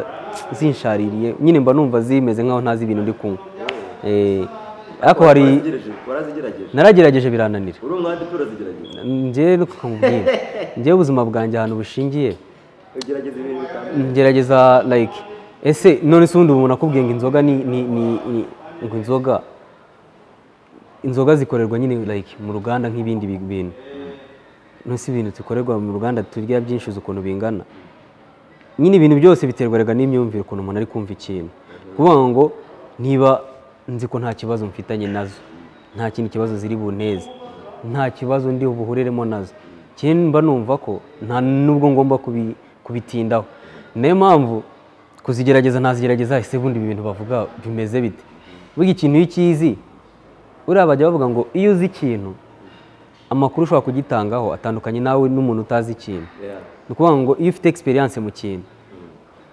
zinshaririye. Nyine mba numva zimeze nkaho ntazi ibintu ndi kunywa. Eh, ariko hari naragerageje birananira. Njyewe nuko kamubwira njyewe ubuzima bwanjye ahantu bushingiye. Ngerageza like ese none se ubundi umuntu akubwiye ngo inzoga ni ni ni ni- ngo inzoga inzoga zikorerwa nyine like mu ruganda nk'ibindi bi- bintu. Se ibintu zikorerwa mu ruganda turya byinshi uzi ukuntu bingana. Nyine ibintu byose biterwa n'imyumvire ukuntu umuntu ari kumva ikintu. Kuvuga ngo niba nzi ko nta kibazo mfitanye na zo. Nta kindi kibazo ziri bunteze nta kibazo ndi buhuriremo na zo. Mba numva ko nta nubwo ngomba kubi- kubitindaho. Niyo mpamvu kuzigerageza ntazigerageza ese bundi ibi bintu bavuga bimeze bite. Burya ikintu iyo ukizi buriya bajya bavuga ngo iyo uzi ikintu amakuru ushobora kugitangaho atandukanye nawe n'umuntu utazi ikintu. Ni ukuvuga ngo iyo ufite experience mu kintu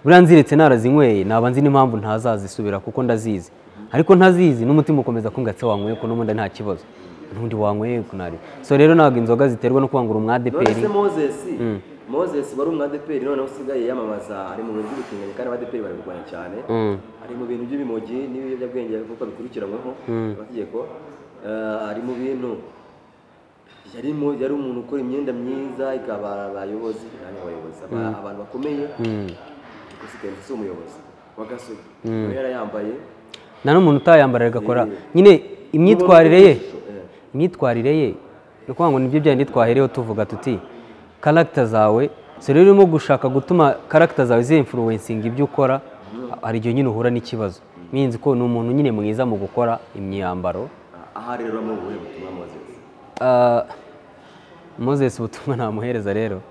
buriya nziretse narazinyweye naba nzi n'impamvu ntazazisubira kuko ndazizi. Ariko ntazizi n'umutima ukomeza kungatse wanyweye ko n'ubundi nta kibazo. N'undi wanyweye kunari so rero ntabwo inzoga ziterwa no ngo uri none umwadeperi se moses moses wari umwadeperi noneho usigaye yamamaza ari mu bintu by'ubutinganyi kandi abadeperi barabirwanya cyane. Mm. ari mu bintu by'ibimogi n'ibiyobyabwenge kuko bikurikiranyweho amategeko Eh, ari mu bintu yari mu- yari umuntu ukora imyenda myiza ikaba abayobozi abantu bakomeye. Mm. gusa si umuyobozi wa gasogi yari yarayambaye. Nta n'umuntu utayambara agakora. Nyine imyitwarire ye imyitwarire ye ni ukuvuga ngo ni byo byandi twahereyeho tuvuga tuti karagita zawe. So rero urimo gushaka gutuma karagita zawe zinfluwensinga ibyo ukora? Hari igihe nyine uhura n'ikibazo. Minzi ko ni umuntu nyine mwiza mu gukora imyambaro. Aha rero mu buhe butumwa moses? Ah, moses ubutumwa namuhereza rero.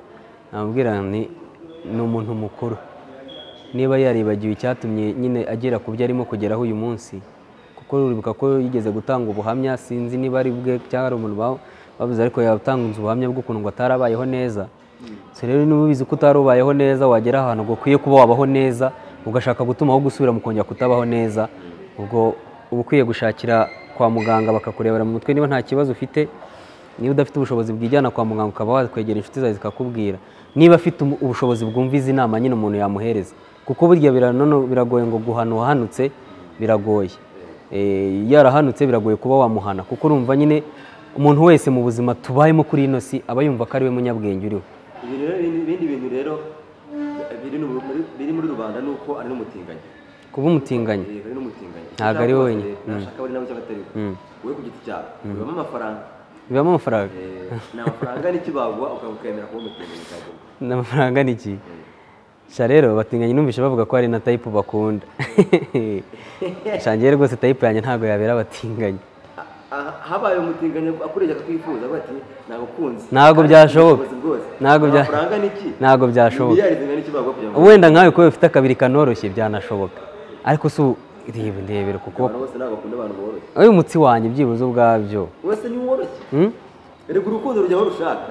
Namubwira ni ni umuntu mukuru. Niba yaribagiwe icyatumye nyine agera ku byo arimo kugeraho uyu munsi kuko uribuka ko yigeze gutanga ubuhamya sinzi niba ari bwe cyangwa ari umuntu ba- bavuze ariko yatanze ubuhamya bw'ukuntu ngo atarabayeho neza. Rero niba ubizi ko utari ubayeho neza wagera ahantu ukwiye kuba wabaho neza ugashaka gutuma aho gusubira mu kongera kutabaho neza ubwo uba ukwiye gushakira kwa muganga bakakurebera mu mutwe niba nta kibazo ufite. Niba udafite ubushobozi bwijyana kwa muganga ukaba wakwegera inshuti zawe zikakubwira. Niba afite ubushobozi bwumva izi nama nyine umuntu yamuhereza. Kuko burya biragoye ngo guhana uwahanutse biragoye. Eh, yarahanutse biragoye kuba wamuhana kuko urumva nyine umuntu wese mu buzima tubayemo kuri ino si aba yumva ko ari we munyabwenge uriho. Ibindi bintu rero biri mu- muri- rubanda ni uko ari n'umutinganyi kuba umutinganyi Eh, Ntabwo ari we wenyine. nashaka ari nawe cyangwa atari we Mm. wowe ku giti cyawe ubamo amafaranga. Bibamo amafaranga? Eh, ni amafaranga n'ikibagwa ukaba ukemera kuba umutinganyi ni amafaranga ni iki? Sha rero batinganye numvise bavuga ko hari na tayipu bakunda. Shangiye rwose tayipu yanjye ntabwo yabera abatinganyi. Ah, habaye umutinganyi akurege akakwifuza avuga ati nagukunze Ntabwo byashoboka. Ntabwo bya- amafaranga ni iki ntabwo byashoboka. wenda nkawe kuba ufite akabiri kanoroshye byanashoboka. Ariko si reba ndebera kuko ntabwo uyu umutsi wanjye byibuze ubwabyo. Wese ni woroshye. Hmm? Erega urukundo rujya aho rushaka.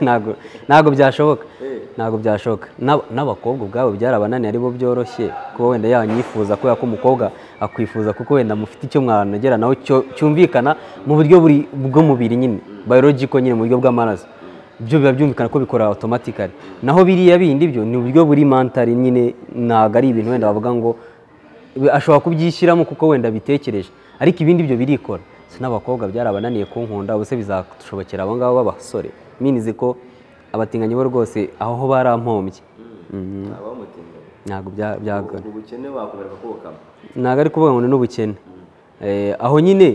Ntabwo ntabwo byashoboka. Eh. ntabwo byashoboka. N'ab- n'abakobwa ubwabo byarabananiye ari bo byoroshye kuba wenda yanyifuza kubera ko umukobwa akwifuza kuko wenda mufite icyo mwanagera nawe cyumvikana mu buryo buri bw'umubiri nyine. Biological nyine mu buryo bw'amaraso. Byo biba byumvikana ko bikora automatically. Naho biriya bindi byo ni uburyo buri mentally nyine ntabwo ari ibintu wenda bavuga ngo ashobora kubyishyiramo kuko wenda bitekereje. Ariko ibindi byo birikora. N'abakobwa byarabananiye kunkunda ubuse bizashobokera abo ngabo b'abasore minizi ko abatinganyi bo rwose aho ho barampombye. Mhm. aba umutinganyi ntabwo bya- byagora ubwo ubukene wakomereka kubukama. Ntabwo ari kuvuga ngo ni n'ubukene. Eh, aho nyine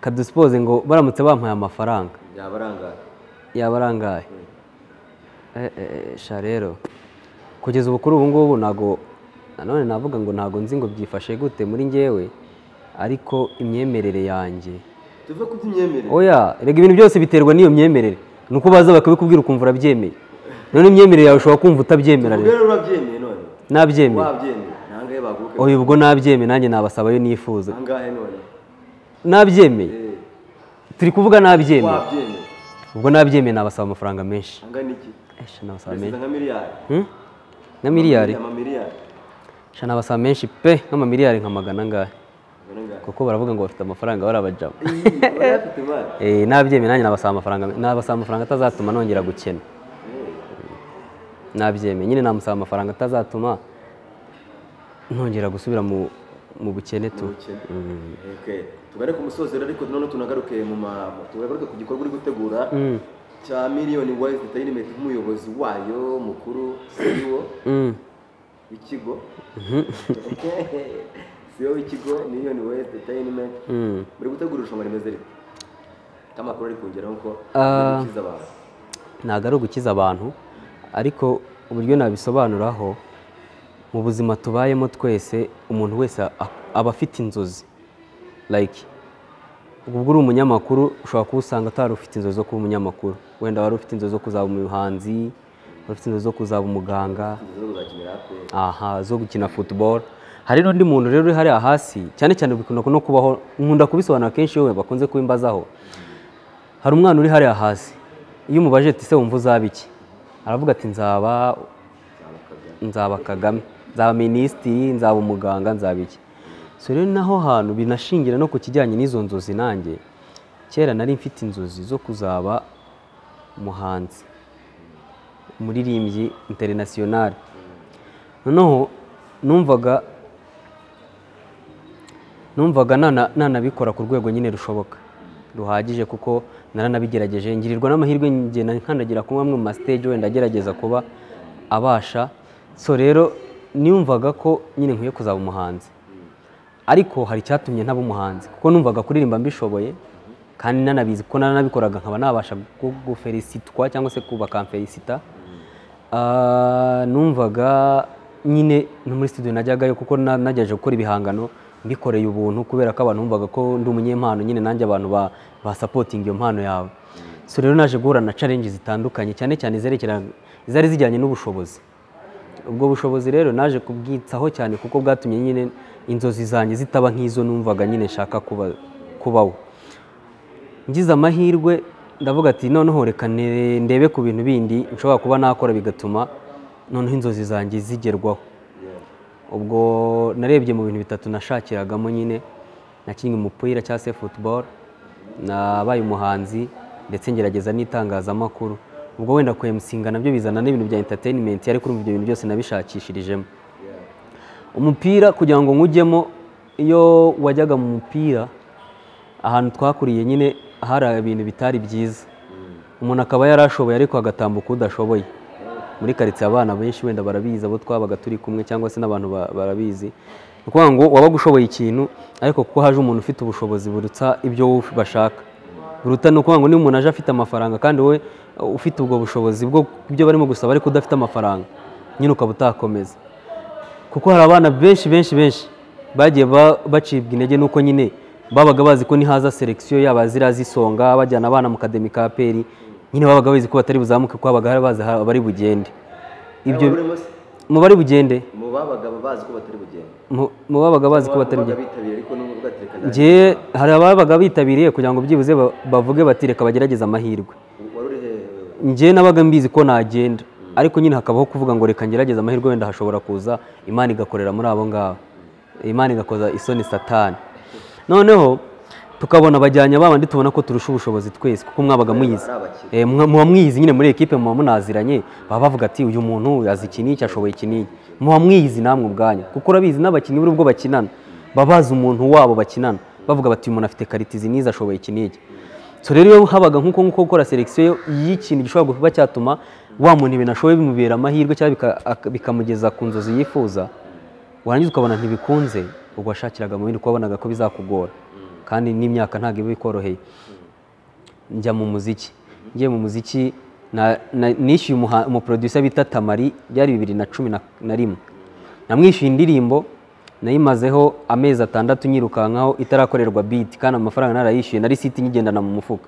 kadusipoze ngo baramutse bampaye amafaranga. Yaba arangaye Eh, eh, eh, sha rero. Kugeza ubu kuri ubu ngubu ntabwo nanone navuga ngo ntabwo nzi ngo byifashe gute muri njyewe. Ariko imyemerere yanjye. Tuve ku by'imyemerere oya rega ibintu byose biterwa n'iyo myemerere. Ni uko baza bakabikubwira ukumva urabyemeye. None imyemerere yawe ushobora kumva utabyemera rero. Urabyemeye none. Nabyemeye. Oya ubwo nabyemeye nanjye nabasaba ayo nifuza nabyemeye. Eh, turi kuvuga nabyemeye. Ubwo nabyemeye nabasaba amafaranga menshi. Nabasaba menshi. nka miliyari. Hmm? nabasaba menshi pe. Nk'amamiliyari nka magana angahe? Kuko baravuga ngo bafite amafaranga imari. Eh, nabyemeye nanjye nabasaba amafaranga nabasaba amafaranga atazatuma nongera gukena. Nabyemeye nyine namusaba amafaranga atazatuma ntongera gusubira mu bukene tu. Okay. tugane ku musozi rero ariko none tunagaruke mu ma tunagaruke ku gikorwa uri gutegura. Mm, cya miliyoni wise entertainment nk'umuyobozi wayo mukuru CEO mm. w'ikigo CEO w'ikigo miliyoni wise entertainment. Mm. muri gutegura irushanwa rimeze rite? Amakuru ari kongeraho ko Ah. gukiza abantu. Ntabwo ari ugukiza abantu ariko uburyo nabisobanuraho mu buzima tubayemo twese umuntu wese aba afite inzozi. Like ubwo uri umunyamakuru ushobora kuba usanga utari ufite inzozi zo kuba umunyamakuru. Wenda wari ufite inzozi zo kuzaba umuhanzi wari ufite inzozi zo kuzaba umuganga. Aha zo gukina football. Hari n'undi muntu rero uri hariya hasi cyane cyane bikunda no kubaho nkunda kubisobanura kenshi yewe bakunze kubimbazaho hari umwana uri hariya hasi iyo umubajije ati se wumva uzaba iki? Aravuga ati nzaba nzaba kagame nzaba minisitiri nzaba umuganga nzaba iki? So rero naho hantu binashingira no ku kijyanye n'izo nzozi nanjye kera nari mfite inzozi zo kuzaba umuhanzi umuririmbyi interinasiyonari noneho numvaga numvaga nana- nanabikora ku rwego nyine rushoboka. Ruhagije kuko naranabigerageje ngirirwa n'amahirwe ngenda nkandagira kuba amwe mu masiteji wenda agerageza kuba abasha. So rero niyumvaga ko nyine nkwiye kuzaba umuhanzi. Ariko hari icyatumye ntaba umuhanzi. Kuko numvaga kuririmba mbishoboye kandi nanabizi kuko nanabikoraga nkaba nabasha gu- gufelisitwa cyangwa se bakamfelisita Ah, numvaga nyine no muri studio najyagayo kuko na- nagerageje gukora ibihangano. Mbikoreye ubuntu kubera ko abantu bumvaga ko ndi umunyempano nyine nanjye abantu ba basapotinga iyo mpano yawe. So rero naje guhura na challenge zitandukanye cyane cyane izari zijyanye n'ubushobozi. Ubwo bushobozi rero naje kubwitsaho cyane kuko bwatumye nyine inzozi zanjye zitaba nk'izo numvaga nyine nshaka kuba kubaho. Ngize amahirwe ndavuga ati noneho reka ndebe ku bintu bindi nshobora kuba nakora bigatuma noneho inzozi zanjye zigerwaho. Ubwo narebye mu bintu bitatu nashakiragamo nyine nakinnye umupira cyangwa se football nabaye umuhanzi ndetse ngerageza n'itangazamakuru. Ubwo wenda kwemusinga na byo bizana n'ibintu bya entertainment ariko urumva ibyo bintu byose nabishakishirijemo. Umupira kugira ngo nkujyemo iyo wajyaga mu mupira ahantu twakuriye nyine hari ibintu bitari byiza. Umuntu akaba yarashoboye ariko agatambuka udashoboye. Muri karitsiye abana benshi wenda barabizi abo twabaga turi kumwe cyangwa se n'abantu ba- barabizi. Ni ukuvuga ngo wabaga ushoboye ikintu ariko kuko haje umuntu ufite ubushobozi buruta ibyo bashaka. Buruta ni ukuvuga ngo niba umuntu aje afite amafaranga kandi uh, ufite ubwo bushobozi bwo ibyo barimo gusaba ariko udafite amafaranga nyine ukaba utakomeza. Kuko hari abana benshi benshi benshi bagiye ba- bacibwa intege nuko nyine babaga bazi ko nihaza selekisiyo yaba ziriya zisonga bajyana abana mu kademi ka peri nyine babaga bazi ko batari buzamuke kuko habaga hari bazi ha- bari bugende. Ibyo mu bari bugende. Mu babaga bazi ko batari bugende. Mu- babaga bazi ko batari bugende. hari ababaga bitabiriye kugira ngo byibuze ba- bavuge bati reka bagerageze amahirwe. Njye nabaga mbizi ko nagenda. Ariko nyine hakabaho kuvuga ngo reka ngerageze amahirwe wenda hashobora kuza imana igakorera muri abo ngabo. Imana igakoza isoni satani. Noneho tukabona bajyanye babandi tubona ko turusha ubushobozi twese kuko mwabaga muyizi Eh, muba mwiyizi nyine muri ekipe muba munaziranye baba bavuga ati uyu muntu azi iki n'iki ashoboye iki n'iki muba mwiyizi namwe ubwanyu kuko urabizi n'abakinnyi buri ubwo bakinana. Baba bazi umuntu wabo bakinana. Bavuga bati uyu muntu afite karitizi n'izi ashoboye iki. N'iki so rero iyo habaga nk'uko nguko gukora selekisiyo y'ikintu gishobora kuba cyatuma wa muntu ibintu ashoboye bimubera amahirwe cyangwa bikamugeza ku nzozi yifuza warangiza ukabona ntibikunze ubwo washakiraga mu bindi kuko wabonaga ko bizakugora. Kandi n'imyaka ntabwo iba ikoroheye. Njya mu muziki. Ngiye mu muziki na- na- nishyuye umuproducer bita tamari byari bibiri na cumi na- na rimwe. Namwishyuye indirimbo nayimazeho amezi atandatu nyirukankaho itarakorerwa beat kandi amafaranga narayishyuye nari siti nyigendana mu mufuka.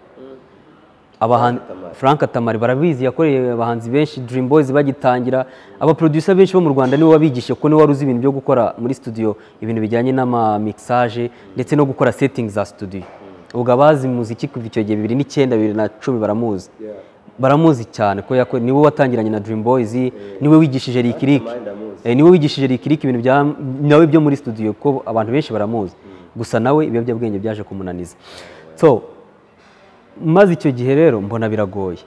Abahan- Tamari. frank tamari barabizi yakoreye abahanzi benshi dream boys bagitangira. Abaproducer benshi bo mu rwanda ni we wabigishije kuko ni we wari uzi ibintu byo gukora muri studio ibintu bijyanye n'amamixage ndetse no gukora settings za studio. Ubwo abazi muziki kuva icyo gihe bibiri n'icyenda bibiri na cumi baramuzi. Baramuzi cyane ko ni we watangiranye na dream boys ni we wigishije ndamuzi. Eh, ni we wigishije Lick ibintu nawe byo muri studio ko abantu benshi baramuzi. Gusa nawe ibiyobyabwenge byaje kumunaniza. So maze icyo gihe rero mbona biragoye.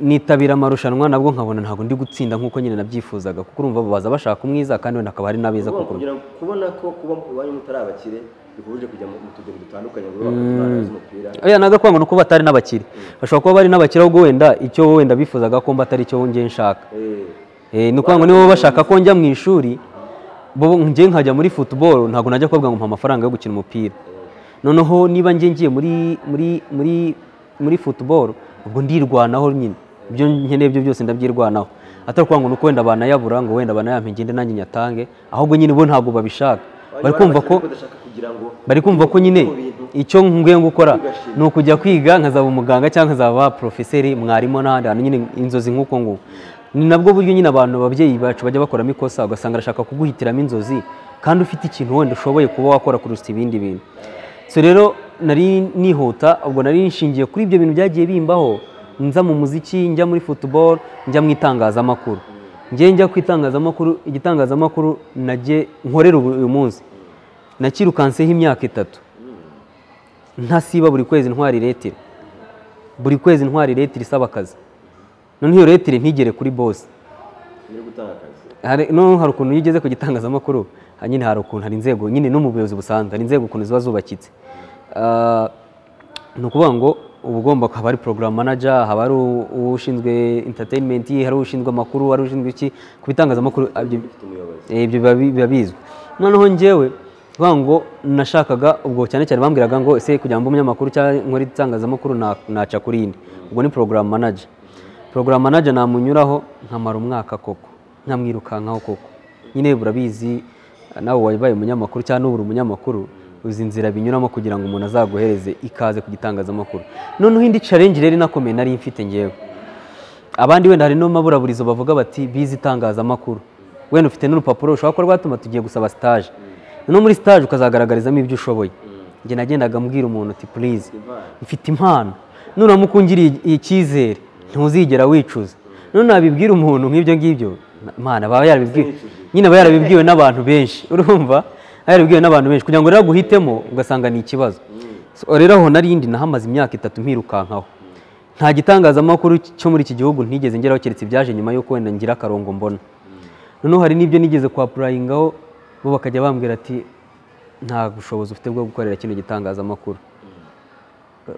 Nitabira amarushanwa nabwo nkabona ntabwo ndi gutsinda nk'uko nyine nabyifuzaga kuko urumva baza bashaka umwiza kandi wenda akaba hari n'abeza kuko kugira ngo kubona ko kuba iwanyu mutari abakire bikubuje kujya mu tugero dutandukanye ngo bakatwara z'umupira oya nagakwanga ni uko batari n'abakire. Bashobora kuba bari n'abakire ahubwo wenda icyo wenda bifuzaga ko mba atari cyo njye nshaka. Eh, Eh, ni ukuvuga ngo niba bashaka ko njya mu ishuri njye nkajya muri football ntabwo najya kuvuga ngo mpa amafaranga yo gukina umupira. Noneho niba ngiye muri muri muri muri football ubwo ndirwanaho nyine. Ibyo nkeneye byo byose ndabyirwanaho. Atari ukuvuga ngo ni uko wenda banayabura ngo wenda banayampe ngende nanjye nyatange ahubwo nyine bo ntabwo babishaka. Bari kumva ko bari kumva ko nyine icyo nkwiye gukora ni ukujya kwiga nkazaba umuganga cyangwa nkazaba porofeseri mwarimu n'ahandi hantu. Nyine inzozi nk'uko nguko ni nabwo buryo nyine abantu ababyeyi bacu bajya bakoramo ikosa ugasanga arashaka kuguhitiramo inzozi kandi ufite ikintu wenda ushoboye kuba wakora kurusha ibindi bintu. So rero nari nihuta ubwo nari nshingiye kuri ibyo bintu byagiye bimbaho nza mu muziki njya muri football njya mu itangazamakuru. Njye njya ku itangazamakuru igitangazamakuru najye nkorera uyu munsi. Nakirukanseho imyaka itatu. Ntasiba buri kwezi ntwara iretire buri kwezi ntwara iretire isaba akazi. Noneho iyo retire ntigere kuri gutanga akazi. Hari ukuntu iyo ugeze ku gitangazamakuru ha- nyine hari ukuntu hari inzego. Nyine no mu buyobozi busanzwe hari inzego ukuntu ziba zubakitse. Ah, ni ukuvuga ngo uba ugomba haba hari program manager haba hari u- ushinzwe entertainment hari ushinzwe amakuru hari ushinzwe iki? Ku bitangazamakuru ibyo ufite umuyobozi. Eh, ibyo biba bi- biba bizwi. Noneho kuvuga ngo nashakaga ubwo cyane cyane bambwiraga ngo ese kugira ngo umunyamakuru cyangwa nkore itangazamakuru na- naca kuri indi. Ubwo ni program manager. Program manager namunyuraho nkamara umwaka koko. Nkamwirukankaho koko. Nyine burabizi nawe wabaye umunyamakuru cyangwa n'ubura umunyamakuru uzi inzira binyuramo kugira ngo umuntu azaguhereze ikaze ku gitangazamakuru. Noneho indi challenge rero inakomeye nari mfite ngewe abandi wenda hari n'amaburaburizo bavuga bati bize itangazamakuru. Wenda ufite n'urupapuro rushobora kuba rwatuma tugiye gusaba stage. Noneho muri stage ukazagaragarizamo ibyo ushoboye. Njye nagendaga mbwira umuntu uti impano mfite impano. Nuramuka ungiriye icyizere ntuzigera wicuza. None nabibwira umuntu nk'ibyo ngibyo mana aba yarabibwiwe. Nyine aba yarabibwiwe n'abantu benshi. Urumva? Yarabibwiwe n'abantu benshi. Kugira ngo rero aguhitemo ugasanga ni ikibazo. Rero aho narindi nahamaze imyaka itatu mpirukankaho nta gitangazamakuru cyo muri iki gihugu ntigeze ngeraho keretse ibyaje nyuma y'uko wenda ngira akarongo mbona. Noneho hari n'ibyo nigeze kwa purayingaho bo bakajya bambwira ati nta bushobozi ufite bwo gukorera kino gitangazamakuru.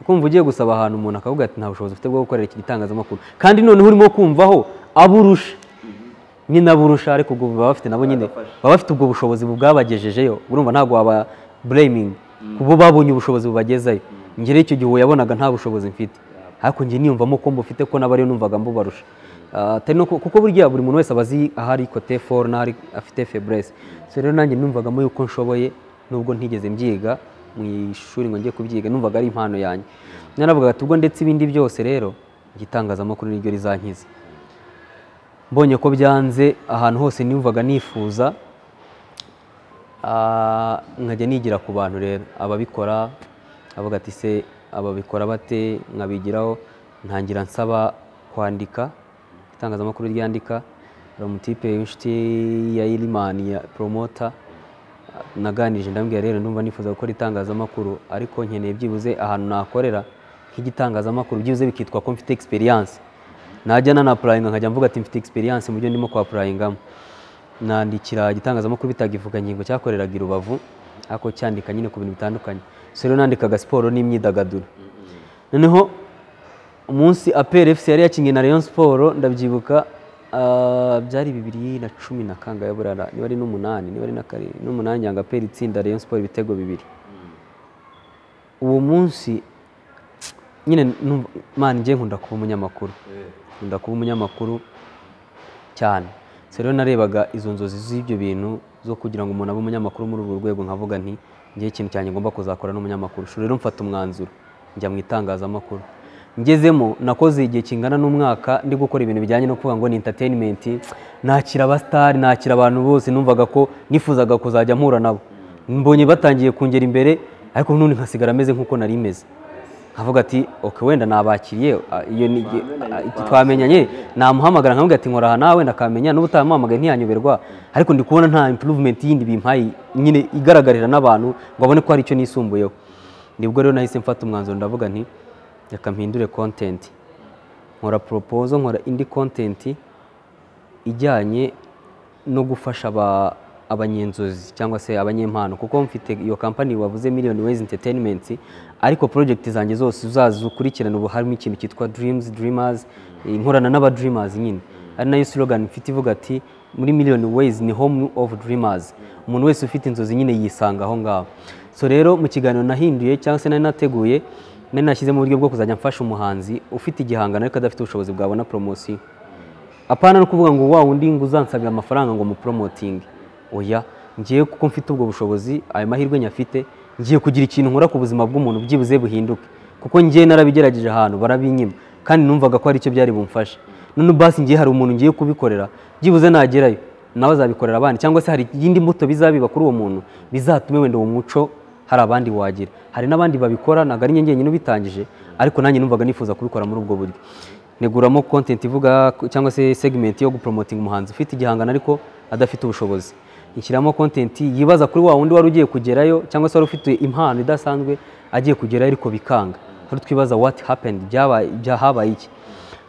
Kumva ugiye gusaba ahantu umuntu akavuga ati nta bushobozi ufite bwo gukorera iki gitangazamakuru. Kandi noneho urimo kumvaho aburusha nyine aburusha ariko ubwo baba bafite nabo nyine. Baba bafite ubwo bushobozi bwabagejejeyo urumva ntabwo waba bureyimingi kubo babonye ubushobozi bubagezayo ngere icyo gihe yabonaga nta bushobozi mfite. Ariko njye niyumvamo ko mbufite ko n'abariyo numvaga mbubarusha. Ah, no ku- kuko burya buri muntu wese aba azi ahari kote foru n'ahari afite feburese so rero nanjye numvagamo yuko nshoboye nubwo ntigeze mbyiga mu ishuri ngo njye kubyiga numvaga ari impano yanjye. Naravuga ati ubwo ndetse ibindi byose rero igitangazamakuru niryo rizankiza. Mbonye ko byanze ahantu hose numvaga nifuza ah, nkajya nigira ku bantu rero. Ababikora avuga ati se ababikora bate? Nkabigiraho. Ntangira nsaba kwandika itangazamakuru ryandika. Hari umutipe w'inshuti ya irimani ya poromota naganirije ndambwira rero ndumva nifuza gukora itangazamakuru. Ariko nkeneye byibuze ahantu nakorera nk'igitangazamakuru. Byibuze bikitwa ko mfite experience. Najya nanapurayinga nkajya mvuga ati mfite experience mu byo ndimo kwapurayingamo nandikira igitangazamakuru bitaga ivugangingo cyakoreraga i rubavu ariko cyandika nyine ku bintu bitandukanye. So rero nandikaga siporo n'imyidagaduro. Noneho umunsi apr fc yari yakinnye na rayon siporo ndabyibuka ah, byari bibiri na cumi na kangahe burara. Niba ari n'umunani niba ari na karindwi n'umunani yanga apr itsinda rayon siporo ibitego bibiri. Uwo munsi nyine man njye nkunda kuba umunyamakuru. Nkunda kuba umunyamakuru cyane. Rero narebaga izo nzozi z'ibyo bintu zo kugira ngo umuntu abe umunyamakuru muri urwo rwego nkavuga nti njye ikintu cyanjye ngomba kuzakora n'umunyamakuru so rero mfata umwanzuro njya mu itangazamakuru. Ngezemo nakoze igihe kingana n'umwaka ndi gukora ibintu bijyanye no kuvuga ngo ni entertainment. Nakira abasitari nakira abantu bose numvaga ko nifuzaga kuzajya mpura nabo. Mbonye batangiye kungera imbere ariko n'undi nkasigara ameze nk'uko nari meze. Nkavuga ati ok wenda nabakiriye ah, iyo ni ah, twamenyanye? Namuhamagara nkavuga ati nkora aha nawe nakamenya n'ubu utamuhamagaye ntiyanyoberwa. Ariko ndi kubona nta improvement yindi bimpaye nyine igaragarira n'abantu ngo babone ko hari icyo nisumbuyeho. Nibwo rero nahise mfata umwanzuro ndavuga nti reka mpindure content. Nkora proposal nkora indi content ijyanye no gufasha aba abanyenzozi cyangwa se abanyempano. Kuko mfite iyo kampani wavuze Million Ways Entertainment ariko project zanjye zose uzaza ukurikirana ubu harimo ikintu cyitwa Dreams Dreamers eh, nkorana n'aba Dreamers nyine. Ari na yo slogan mfite ivuga ati muri Million Ways ni home of dreamers. Umuntu wese ufite inzozi nyine yisanga aho ngaho. So rero mu kiganiro nahinduye cyangwa se nari nateguye nari nashyizemo uburyo bwo kuzajya mfasha umuhanzi ufite igihangano ariko adafite ubushobozi bwabona poromosiyo apana no kuvuga ngo wa wundi ngo uzansabira amafaranga ngo mupromotinge oya ngiye kuko mfite ubwo bushobozi ayo mahirwe nyafite ngiye kugira ikintu nkora ku buzima bw'umuntu byibuze buhinduke. Kuko ngiye narabigerageje ahantu barabinyima. Kandi numvaga ko hari icyo byari bumfashe. None basi ngiye hari umuntu ngiye kubikorera byibuze nagerayo nawe azabikorera abandi. Cyangwa se hari iyindi mbuto bizabiba kuri uwo muntu bizatume wenda uwo muco hari abandi wagira. Hari n'abandi babikora ntabwo ari njye njyenyine ubitangije ariko nanjye numvaga nifuza kubikora muri ubwo buryo. Neguramo content ivuga cyangwa se segment yo gupromoting umuhanzi. Ufite igihangano ariko adafite ubushobozi. Inshyiramo content yibaza kuri wa wundi wari ugiye kugerayo cyangwa se wari ufite impano idasanzwe agiye kugerayo ariko bikanga. Hari twibaza happened byabaye byahabaye iki?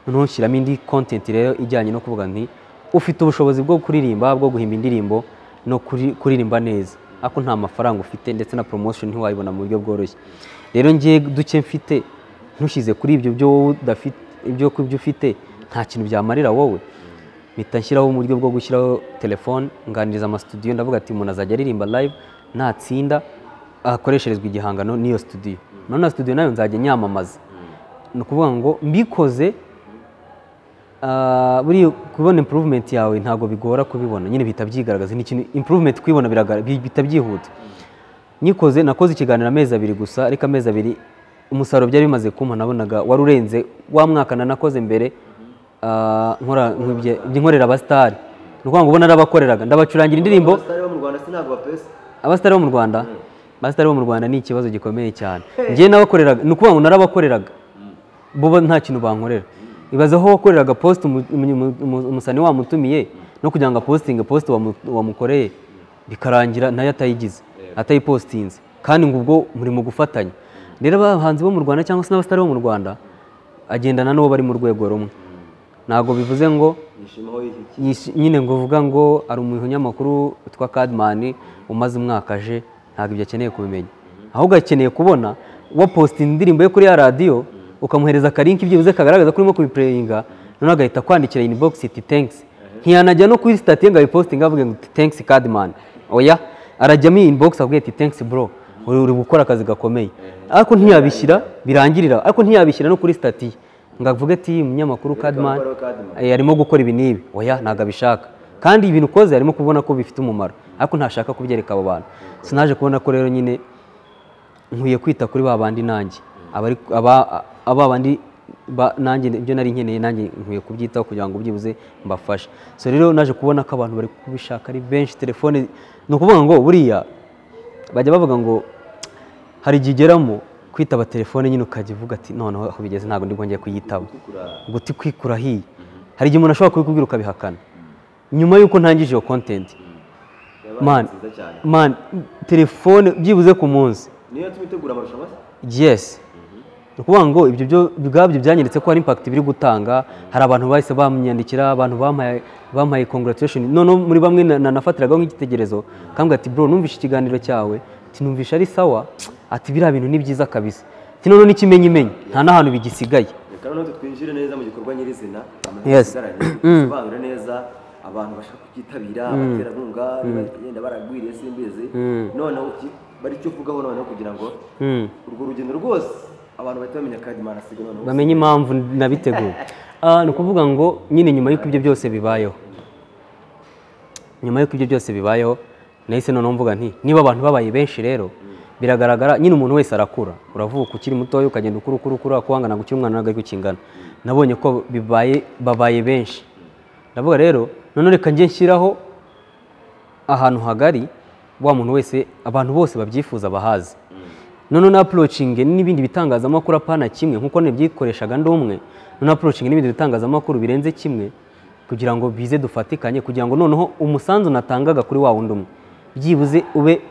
Noneho nshyiramo indi content rero ijyanye no kuvuga nti ufite ubushobozi bwo kuririmba bwo guhimba indirimbo no kuri- kuririmba neza. Ariko nta mafaranga ufite ndetse na promotion ntiwayibona mu buryo bworoshye. Rero ngiye duke mfite ntushyize kuri ibyo byo udafite ibyo ufite nta kintu byamarira wowe. Mpita nshyiraho uburyo bwo gushyiraho telefone nganiriza amasitudiyo ndavuga ati umuntu azajya aririmba live natsinda akoresherezwa igihangano n'iyo studio. Noneho studio na yo nzajya nyamamaza. Ni ukuvuga ngo mbikoze ah, buriya kubona improvement yawe ntabwo bigora kubibona. Nyine bihita byigaragaza ni ikintu improvement bi- bihita byihuta. Nyikoze nakoze ikiganiro amezi abiri gusa ariko amezi abiri umusaruro byari bimaze kumpa nabonaga wari urenze wa mwaka nakoze mbere ibyo nkorera abasitari ni ukuvuga ngo ubona narabakoreraga. Ndabacurangira indirimbo. Abasitari bo mu rwanda abasitari bo mu rwanda? Abasitari bo mu rwanda ni ikibazo gikomeye cyane. Njyewe nabakoreraga ni ukuvuga ngo narabakoreraga. Bo bo nta kintu bankorera. Ibaze aho wakoreraga umu- umusani wamutumiye no kugira ngo apositinge post wamu- wamukoreye bikarangira na yo atayigize atayipositinze kandi ngo ubwo muri mu gufatanya. Rero abahanzi bo mu rwanda cyangwa se n'abasitari bo mu rwanda agendana n'uwo bari mu rwego rumwe. Ntabwo bivuze ngo nyine ngo uvuga ngo hari umunyamakuru witwa Cadman umaze umwaka aje ntabwo ibyo akeneye kubimenya. Ahubwo akeneye kubona wapositinga indirimbo ye kuri ya radiyo ukamuhereza akarinki byibuze kagaragaza ko urimo kubipureyinga noneho agahita kwandikira inbox iti thanks. Ntiyanajya no kuri sitati ye ngo ayipositinge avuge ngo thanks Cadman oya arajyamo iyi inbox avuga ati thanks bro. Uri uri gukora akazi gakomeye. Ariko ntiyabishyira birangirira. Ariko ntiyabishyira no kuri sitati ye ngo avuge ati umunyamakuru Cadman. Eh, arimo gukora ibi n'ibi. Oya ntabwo abishaka. Kandi ibintu ukoze arimo kubona ko bifite umumaro. Ariko ntashaka kubyereka abo bantu. Sinaje kubona ko rero nyine nkwiye kwita kuri ba bandi nanjye. Aba bandi ba- nanjye ibyo nari nkeneye nanjye nkwiye kubyitaho kugira ngo byibuze mbafashe. So rero naje kubona ko abantu bari kubishaka ari benshi telefone ni ukuvuga ngo buriya bajya bavuga ngo hari igihe ugeramo kwitaba telefone nyine ukajya uvuga ati noneho aho bigeze ntabwo bwongeye kuyitaba. Guti kwikura hiye hari igihe umuntu ashobora kubikubwira ukabihakana. Nyuma y'uko ntangije iyo content yabaye man nziza cyane. man telefone byibuze ku munsi. Niyo tuma itegura amarushanwa se? Yes. Ni ukuvuga ngo ibyo byo ubwabyo byanyeretse ko hari impact biri gutanga. Hari abantu bahise bamyandikira abantu bampaye congratulation. Noneho muri bamwe na- na- nafatiragaho nk'igitekerezo kambwira ati bro numvishe ikiganiro cyawe. Ati numvishe ari sawa. Ati biriya bintu ni byiza kabisa. Ati noneho n'ikimenyimenyi nta n'ahantu bigisigaye. Reka noneho twinjire neza mu gikorwa nyirizina Yes. dusobanure neza abantu bashaka kucyitabira abaterankunga bagenda baragwiriye simbizi noneho bari icyo uvugaho noneho kugira ngo Mm. urwo rugendo rwose abantu bahita bamenya Cadman asiga noneho. Bamenye impamvu nabiteguye. Ah, ni ukuvuga ngo nyine nyuma y'uko ibyo byose bibayeho nyuma y'uko ibyo byose bibayeho nahise noneho mvuga nti niba abantu babaye benshi rero biragaragara nyine umuntu wese arakura. Uravuka ukiri mutoya ukagenda ukura ukura ukura kuwangana gukira umwana ntabwo ariko kingana nabonye ko bibaye babaye benshi. Ndavuga rero none reka njye nshyiraho ahantu hagari wa muntu wese abantu bose babyifuza bahazi none na approaching n'ibindi bitangazamakuru apana kimwe nk'uko nabyikoreshaga ndi umwe none approaching n'ibindi bitangazamakuru birenze kimwe kugira ngo bize dufatikanye kugira ngo noneho umusanzu natangaga kuri wa wundi umwe. Byibuze ube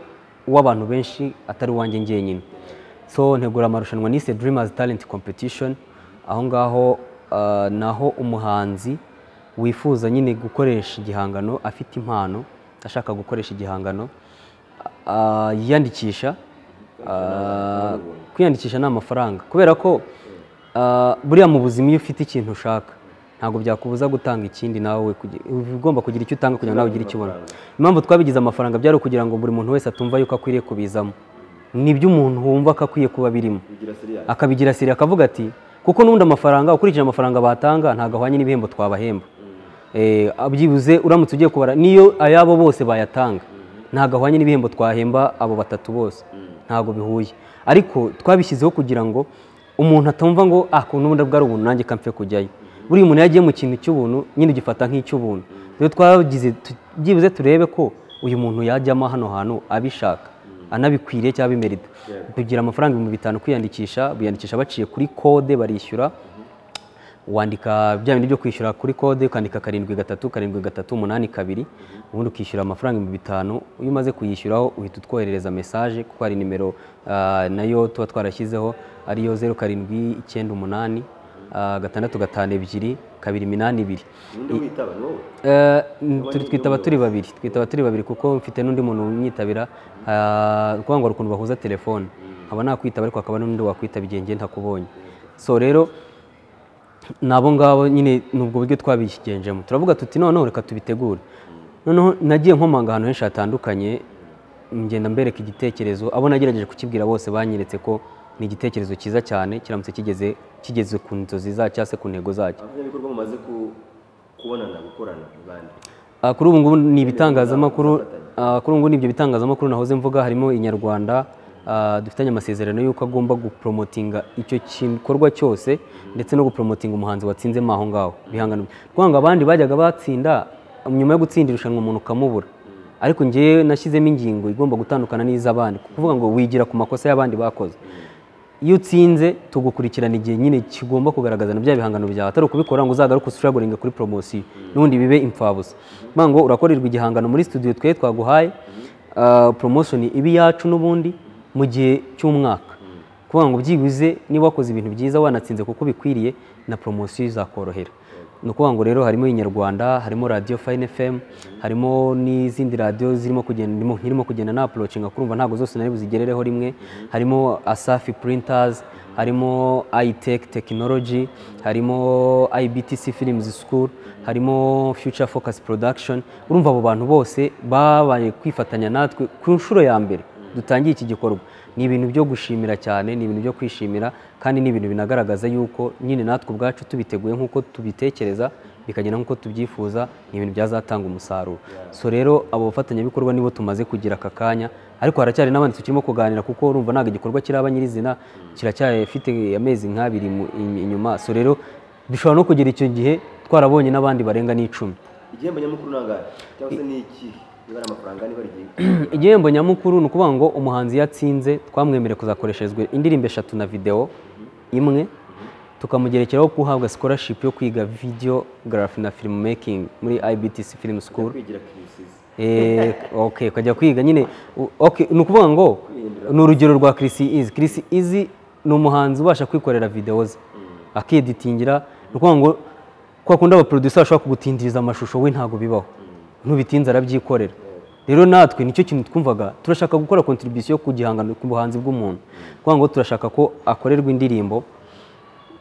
uw'abantu benshi atari uwanjye njyenyine. So ntegura amarushanwa nise Dreamers Talent Competition. Aho ngaho ah, naho umuhanzi wifuza nyine gukoresha igihangano afite impano ashaka gukoresha igihangano ah, yiyandikisha ah, kwiyandikisha ni amafaranga. Kubera ko buriya mu buzima iyo ufite ikintu ushaka ntabwo byakubuza gutanga ikindi nawe ugomba kugira icyo utanga kugira ngo nawe ugire icyo ubona. Impamvu twabigize amafaranga byari ukugira ngo buri muntu wese atumva yuko akwiriye kubizamo. Nibyo umuntu wumva ko akwiye kuba birimo akabigira siri akavuga ati kuko n'ubundi amafaranga ukurikije amafaranga batanga ntabwo ahwanye n'ibihembo twabahemba. Eh, byibuze uramutse ugiye kubara niyo ayabo bose bayatanga. Ntabwo ahwanye n'ibihembo twahemba abo batatu bose. Ntabwo bihuye. Ariko twabishyizeho kugira ngo umuntu atumva ngo ah n'ubundi bwari ubuntu nanjye kampfe kujyayo. Buriya umuntu yagiye mu kintu cy'ubuntu nyine ugifata nk'icy'ubuntu. Rero twagize byibuze turebe ko uyu muntu yajyamo hano hantu abishaka anabikwiriye cyangwa bimerida kugira amafaranga ibihumbi bitanu kwiyandikisha biyandikisha baciye kuri kode barishyura. Wandika bya bindi byo kwishyura kuri kode ukandika karindwi gatatu karindwi gatatu umunani kabiri. Ubundi ukishyura amafaranga ibihumbi bitanu. Iyo umaze kuyishyuraho uhita utwoherereza mesaje kuko hari nimero ah, na yo tuba twarashyizeho ariyo zeru karindwi icyenda umunani. Gatandatu gatanu ebyiri kabiri iminani ibiri. Eh, twitaba turi babiri. Twitaba turi babiri kuko mfite n'undi muntu umwitabira. Ah, kuvuga ngo hari ukuntu bahuza telefone. Nkaba nakwitaba ariko hakaba n'undi wakwitaba igihe njye ntakubonye. So rero ni abo ngabo nyine ni ubwo buryo twabigenjemo. Turavuga tuti noneho reka tubitegure. Noneho nagiye nkomanga ahantu henshi hatandukanye ngenda mbereka igitekerezo. Abo nagerageje kukibwira bose banyeretse ko ni igitekerezo cyiza cyane kiramutse kigeze kigeze ku nzozi zacyo cyangwa se ku ntego zacyo. Abafatanyabikorwa mumaze ku- kubonana gukorana Ah, kuri ubu ngubu ni ibitangazamakuru ah, kuri ubu ngubu ni ibyo bitangazamakuru nahoze mvuga harimo inyarwanda. Ah, dufitanye amasezerano y'uko agomba gupromotinga icyo gikorwa cyose ndetse no gupromotinga umuhanzi watsinzemo aho ngaho. Bihangano bye. abandi bajyaga batsinda nyuma yo gutsinda irushanwa umuntu ukamubura. Ariko ngewe nashyizemo ingingo igomba gutandukana n'iz'abandi kuvuga ngo wigira ku makosa y'abandi bakoze. Iyo utsinze tugukurikirana igihe nyine kigomba kugaragaza na bya bihangano byawe. Atari ukubikora ngo uzagaruke usuragoringa kuri poromosiyo n'ubundi bibe imfabusa Kuvuga ngo urakorerwa igihangano muri studio twe twaguhaye ah, promotion ibi yacu n'ubundi mu gihe cy'umwaka. Kuvuga ngo byibuze niba wakoze ibintu byiza wanatsinze kuko bikwiriye na poromosiyo izakorohera. Ni ukuvuga ngo rero harimo inyarwanda harimo radiyo fayini fm harimo n'izindi radiyo zirimo kugenda nkirimo kugenda na aporocinga kurumva ntabwo zose nari buzigerereho rimwe. Harimo asafi purintazi harimo ayiteki tekinoloji harimo ibtc filimuzi sikuru harimo future focus production. Urumva abo bantu bose babaye kwifatanya natwe ku nshuro ya mbere dutangiye iki gikorwa. Ni ibintu byo gushimira cyane ni ibintu byo kwishimira kandi ni ibintu binagaragaza yuko nyine natwe ubwacu tubiteguye nk'uko tubitekereza bikagenda nk'uko tubyifuza ni ibintu byazatanga umusaruro. So rero abo bafatanyabikorwa nibo tumaze kugira aka kanya ariko haracyari n'abandi tukirimo kuganira kuko urumva ntabwo igikorwa kiraba nyirizina kiracyafite amezi nk'abiri inyuma. So rero dushobora no kugera icyo gihe twarabonye n'abandi barenga n'icumi. Igihembo nyamukuru ni angahe cyangwa se ni iki? Niba ari amafaranga niba ari igihe igihembo nyamukuru ni ukuvuga ngo umuhanzi yatsinze twamwemereye kuzakoreshezwa indirimbo eshatu na videwo imwe. Tukamugerekeraho guhabwa scholarship yo kwiga videography na film making muri ibtc film school. Eh, okay ukajya kwiga nyine. Okay ni ukuvuga ngo ni urugero rwa Chris Easy Chris Easy ni umuhanzi ubasha kwikorera videwo ze akieditingira ni ukuvuga ngo kwa kundi abaproducer bashobora kugutindiriza amashusho we ntabwo bibaho. Nubitinze arabyikorera. Rero natwe ni cyo kintu twumvaga turashaka gukora contribution ku gihangano ku buhanzi bw'umuntu. Kuvuga ngo turashaka ko akorerwa indirimbo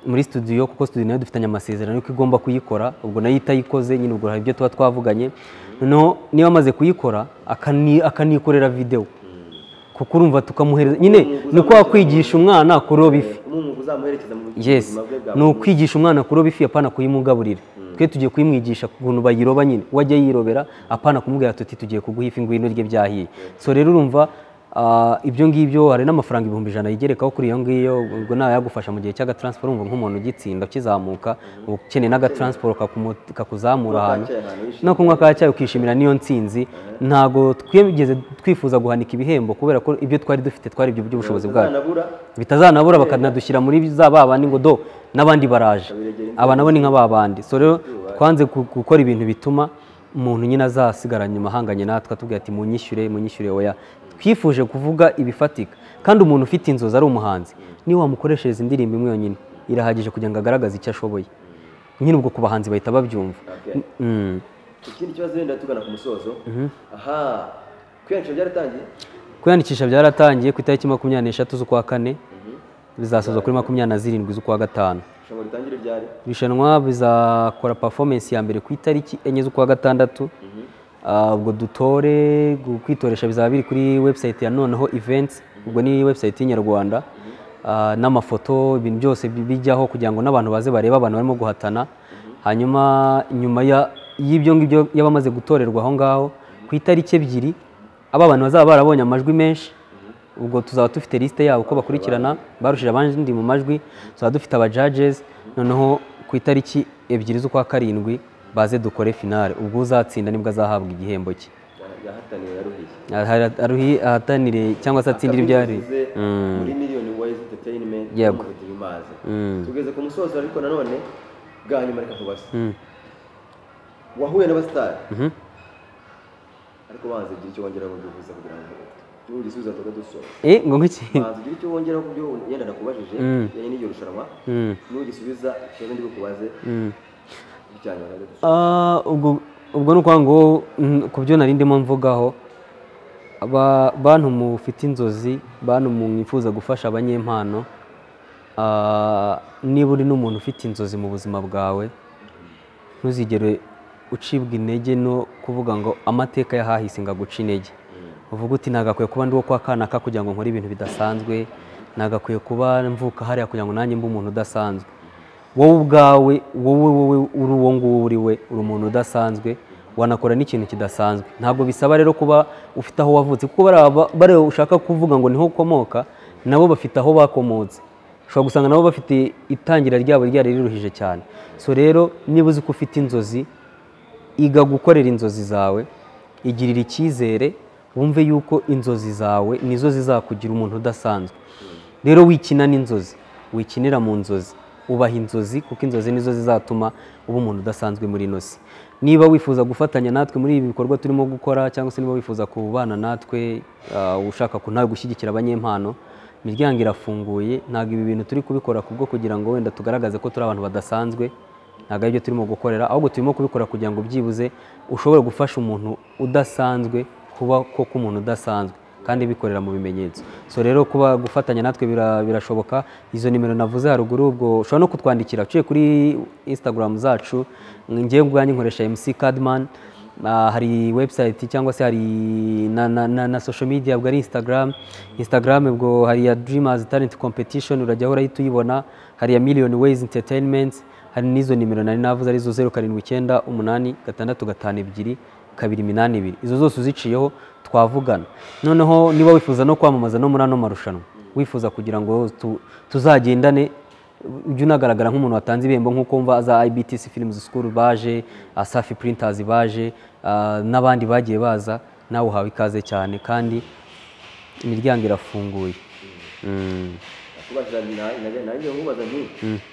muri studio kuko studio na yo dufitanye amasezerano yuko igomba kuyikora ubwo na yo itayikoze nyine ubwo hari ibyo tuba twavuganye. Noneho niba amaze kuyikora akani- akanikorera video. Kuko urumva tukamuhereza nyine ni uko wakwigisha umwana kuroba ifi. Yes ni ukwigisha umwana kuroba ifi apana kuyimugaburira. Twe tugiye kuyimwigisha ukuntu bayiroba nyine. We ajya yirobera apana kumubwira tuti tugiye kuguha ifi ngwino rye byahiye. So rero urumva ibyo ngibyo hari n'amafaranga ibihumbi ijana yigerekaho kuri iyo ngiyo ubwo nawe yagufasha mu gihe cy'agataransiporo wumva nk'umuntu ugitsinda ukizamuka ukeneye n'agataransiporo kakuzamura ahantu. no kunywa ka cyayi ukishimira n'iyo ntsinzi. Ntabwo twigeze twifuza guhanika ibihembo kubera ko ibyo twari dufite twari ibyo by'ubushobozi bwacu. Bitazanabura. Bakanadushyira muri za ba bandi ngo do n'abandi baraje. Aba nabo ni nka ba bandi. So rero twanze gu- gukora ibintu bituma umuntu nyine azasigara nyuma ahanganye natwe atubwira ati munyishyure munyishyure oya. Twifuje kuvuga ibifatika. Kandi umuntu ufite inzozi ari umuhanzi. Niyo wamukoreshereza indirimbo imwe yonyine. Irahagije kugira ngo agaragaze icyo ashoboye. Nyine ubwo ku bahanzi bahita babyumva. Mm. ikindi kibazo wenda tugana ku musozo. Aha. Kwiyandikisha byaratangiye? Kwiyandikisha byaratangiye ku itariki makumyabiri n'eshatu z'ukwa kane. Bizasozwa kuri makumyabiri na zirindwi z'ukwa gatanu. Irushanwa bizakora performance ya mbere ku itariki enye z'ukwa gatandatu. Ah, ubwo dutore kwitoresha bizaba biri kuri website ya noneho events ubwo ni website y'inyarwanda Ah, n'amafoto ibintu byose bi- bijyaho kugira ngo n'abantu baze barebe abantu barimo guhatana. Hanyuma nyuma y'ibyo ngibyo y'abamaze gutorerwa aho ngaho ku itariki ebyiri aba bantu bazaba barabonye amajwi menshi. Ubwo tuzaba dufite lisite yabo uko bakurikirana barushije abandi mu majwi tuzaba dufite aba judges. Noneho ku itariki ebyiri z'ukwa karindwi baze dukore finale ubwo uzatsinda ni bwo azahabwa igihembo cye ahatanire cyangwa se atsindire ibyari Akabivuze Mm. muri miliyoni wayizi entertainment Yego. Mm. tugeze ku musozo ariko nanone bwa nyuma reka kubasa Mm. wahuye n'abasitari Mhm. ariko banza ugira icyo wongera mu byifuza kugira ngo tuba igisubizo tuba dusoza Eh, ngo ngiki banza ugira icyo wongera ku byo yenda nakubajije bijyanye n'iryo rushanwa. Nugisubiza ikibazo ndi bukubaze. Ubwo ubwo ni ukuvuga ngo mm, ku byo nari ndimo mvugaho bantu mufite inzozi bantu mwifuza gufasha abanyempano ah, niba uri n'umuntu ufite inzozi mu buzima bwawe ntuzigere ucibwa intege no kuvuga ngo amateka y'ahahise ngo aguce intege. Uvuga uti nagakwiye kuba ndi uwo kwa kanaka kugira ngo nkore ibintu bidasanzwe nagakwiye kuba mvuka hariya kugira ngo nanjye mbe umuntu udasanzwe. Wowe ubwawe wowe wowe uri uwo nguwo uri we uri umuntu udasanzwe wanakora n'ikintu kidasanzwe. Ntabwo bisaba rero kuba ufite aho wavutse kuko bariya ba- bariya ushaka kuvuga ngo ni ho ukomoka nabo bafite aho bakomotse. Ushobora gusanga nabo bafite itangira ryabo ryari riruhije cyane. So rero niba uzi ko ufite inzozi iga gukorera inzozi zawe igirira icyizere wumve yuko inzozi zawe nizo zizakugira umuntu udasanzwe. Rero wikina n'inzozi wikinira mu nzozi. Ubaha inzozi kuko inzozi nizo zizatuma uba umuntu udasanzwe muri ino si. Niba wifuza gufatanya natwe muri ibi bikorwa turimo gukora cyangwa se niba wifuza kubana natwe ah, ushaka nawe gushyigikira abanyempano imiryango irafunguye ntabwo ibi bintu turi kubikora kubwo kugira ngo wenda tugaragaze ko turi abantu badasanzwe ntabwo ari byo turimo gukorera ahubwo turimo kubikora kugira ngo byibuze ushobore gufasha umuntu udasanzwe kuba koko umuntu udasanzwe. Kandi bikorera mu bimenyetso. So rero kuba gufatanya natwe bira- birashoboka. Izo nimero navuze haruguru ubwo ushobora no kutwandikira. Uciye kuri instagram zacu ngewe ubwanjye nkoresha mc cadman Ah, hari website cyangwa se hari na, social media ubwo ari instagram. Instagram ubwo hari ya dreamers talent competition urajyaho urahita uyibona. Hari ya million ways entertainment. Hari n'izo nimero nari navuze ari zo zeru karindwi icyenda umunani gatandatu gatanu ebyiri kabiri iminani ibiri. Izo zose uziciyeho twavugana. Noneho niba wifuza no kwamamaza no muri ano marushanwa wifuza kugira ngo tu, tuzagendane ujya unagaragara nk'umuntu watanze ibihembo nk'uko mva za IBTC Films School baje Asafi Printers baje n'abandi bagiye baza nawe uhawe ikaze cyane kandi imiryango irafunguye. Kubaza nanjye nkubaza nti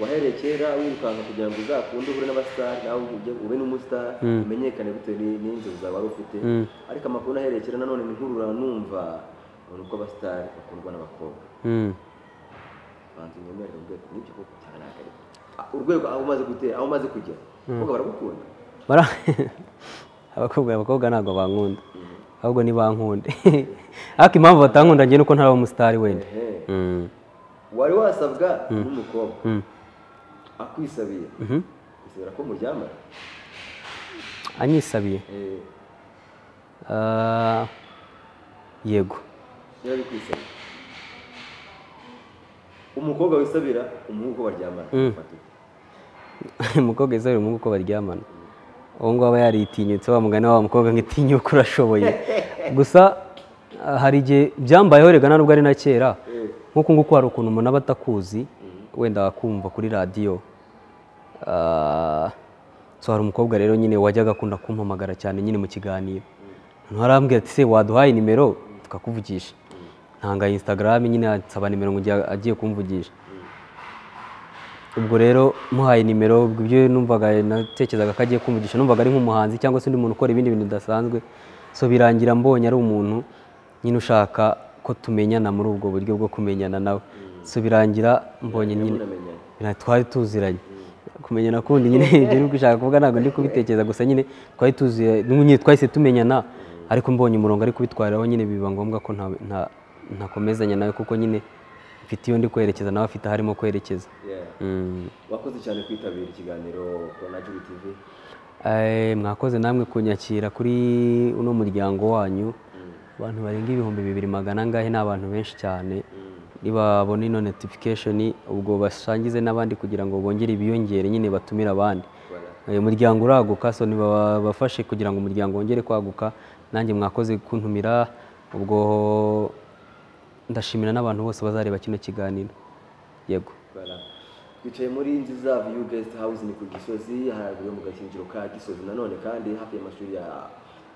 wahereye kera wirukanka kugira ngo uzakunde uhure n'abasitari nawe ujye ube n'umusitari. Umenyekane bitewe ni- n'inzozi zawe wari ufite? Ariko amakuru nahereye kera nanone ni nkurura numva ni uko abasitari bakundwa n'abakobwa. Banza unyemerere urwego. Nibyo koko cyane nakareka urwego aho umaze gutera aho umaze kujya? Abakobwa baragukunda Bara- abakobwa abakobwa ntabwo bankunda. Ahubwo ntibankunde ariko impamvu batankunda njye nuko ntari umusitari wenda. Wari wasabwa n'umukobwa. Mm. akwisabiye. Mhm. isabira ko muryamana. Anyisabiye. Eh, Ah, yego. Niba ari kwisabira. Umukobwa wisabira umuhungu ko baryamana. Ute? umukobwa izabira umuhungu uko baryamana. Uwo nguwo aba yaritinyutse wa mugani wa wa mukobwa ngo itinyuke urashoboye. Gusa Ah, hari igihe byambayeho rega nubwo ari na kera. Nk'uku nguku hari ukuntu umuntu aba atakuzi wenda akumva kuri radiyo Ah, hari umukobwa rero nyine wajyaga akunda kumpamagara cyane nyine mu kiganiro. Noneho arambwira ati se waduhaye nimero? Tukakuvugisha. Ntanga instagram nyine ansaba nimero ngo njye- agiye kumvugisha. Ubwo rero muhaye nimero ibyo numvaga natekerezaga ko agiye kumvugisha. Numvaga ari nk'umuhanzi cyangwa se undi muntu ukora ibindi bintu bidasanzwe. So birangira mbonye ari umuntu nyine ushaka ko tumenyana muri ubwo buryo bwo kumenyana nawe. So birangira mbonye nyine. twari tuziranye. Kumenyana kundi nyine ibyo uri gushaka kuvuga ntabwo ndi kubitekereza gusa nyine twari tuzi twahise tumenyana ariko mbonye umurongo ari kubitwariraho nyine biba ngombwa ko nta- nta- ntakomezanya nawe kuko nyine mfite iyo ndi kwerekeza nawe afite aho arimo kwerekeza. Yeah. Mm. wakoze cyane kwitabira ikiganiro na Juri TV? Eh, mwakoze namwe kunyakira kuri uno muryango wanyu. Abantu barenga ibihumbi bibiri magana angahe ni abantu benshi cyane. Nibabona ino notification ubwo basangize n'abandi kugira ngo bongere biyongere nyine batumire abandi. Eh, umuryango uraguka so nibabafashe kugira ngo umuryango wongere kwaguka. Nanjye mwakoze kuntumira ubwo ndashimira n'abantu bose bazareba kino kiganiro. Yego. Twicaye muri nziza view guest house ni ku gisozi haraguru mu gakinjiro ka gisozi. Nanone kandi hafi y'amashuri ya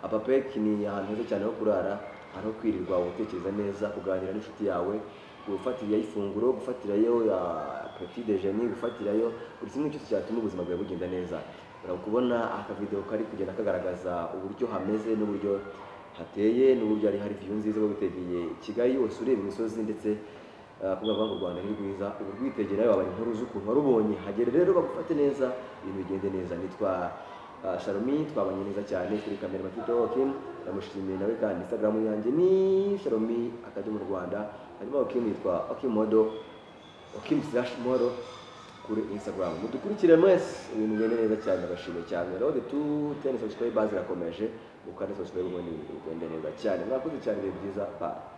apapek ni ahantu heza cyane ho kurara ahantu ho kwirirwa utekereza neza kuganira n'inshuti yawe gufatirayo ifunguro gufatirayo ya petit déjeuner gufatirayo buri kimwe cyose cyatuma ubuzima bwawe bugenda neza. Urakubona akavideo kari kugenda kagaragaza uburyo hameze n'uburyo hateye n'uburyo hari hari view nziza bwo witegeye kigali wose ureba imisozi ndetse kuvuga ngo u Rwanda ni rwiza. Ubu rwitegera waba inkuru z'ukuntu warubonye hagere rero bagufate neza ibintu bigende neza. Nitwa uh, Shalom twabanye neza cyane kuri kamera mafite Kim ndamushimiye nawe kandi. Instagram yanjye ni Shalom akajya mu Rwanda. Hanyuma Kim yitwa okimodo Okim slash Modo kuri Instagram. Mudukurikire mwese. Ibintu bigenda neza cyane. Ndabashimiye cyane. Rode tu 10 subscribers irakomeje ukande subscribe ubundi bigende neza cyane. Mwakoze cyane. Ibihe byiza. Bye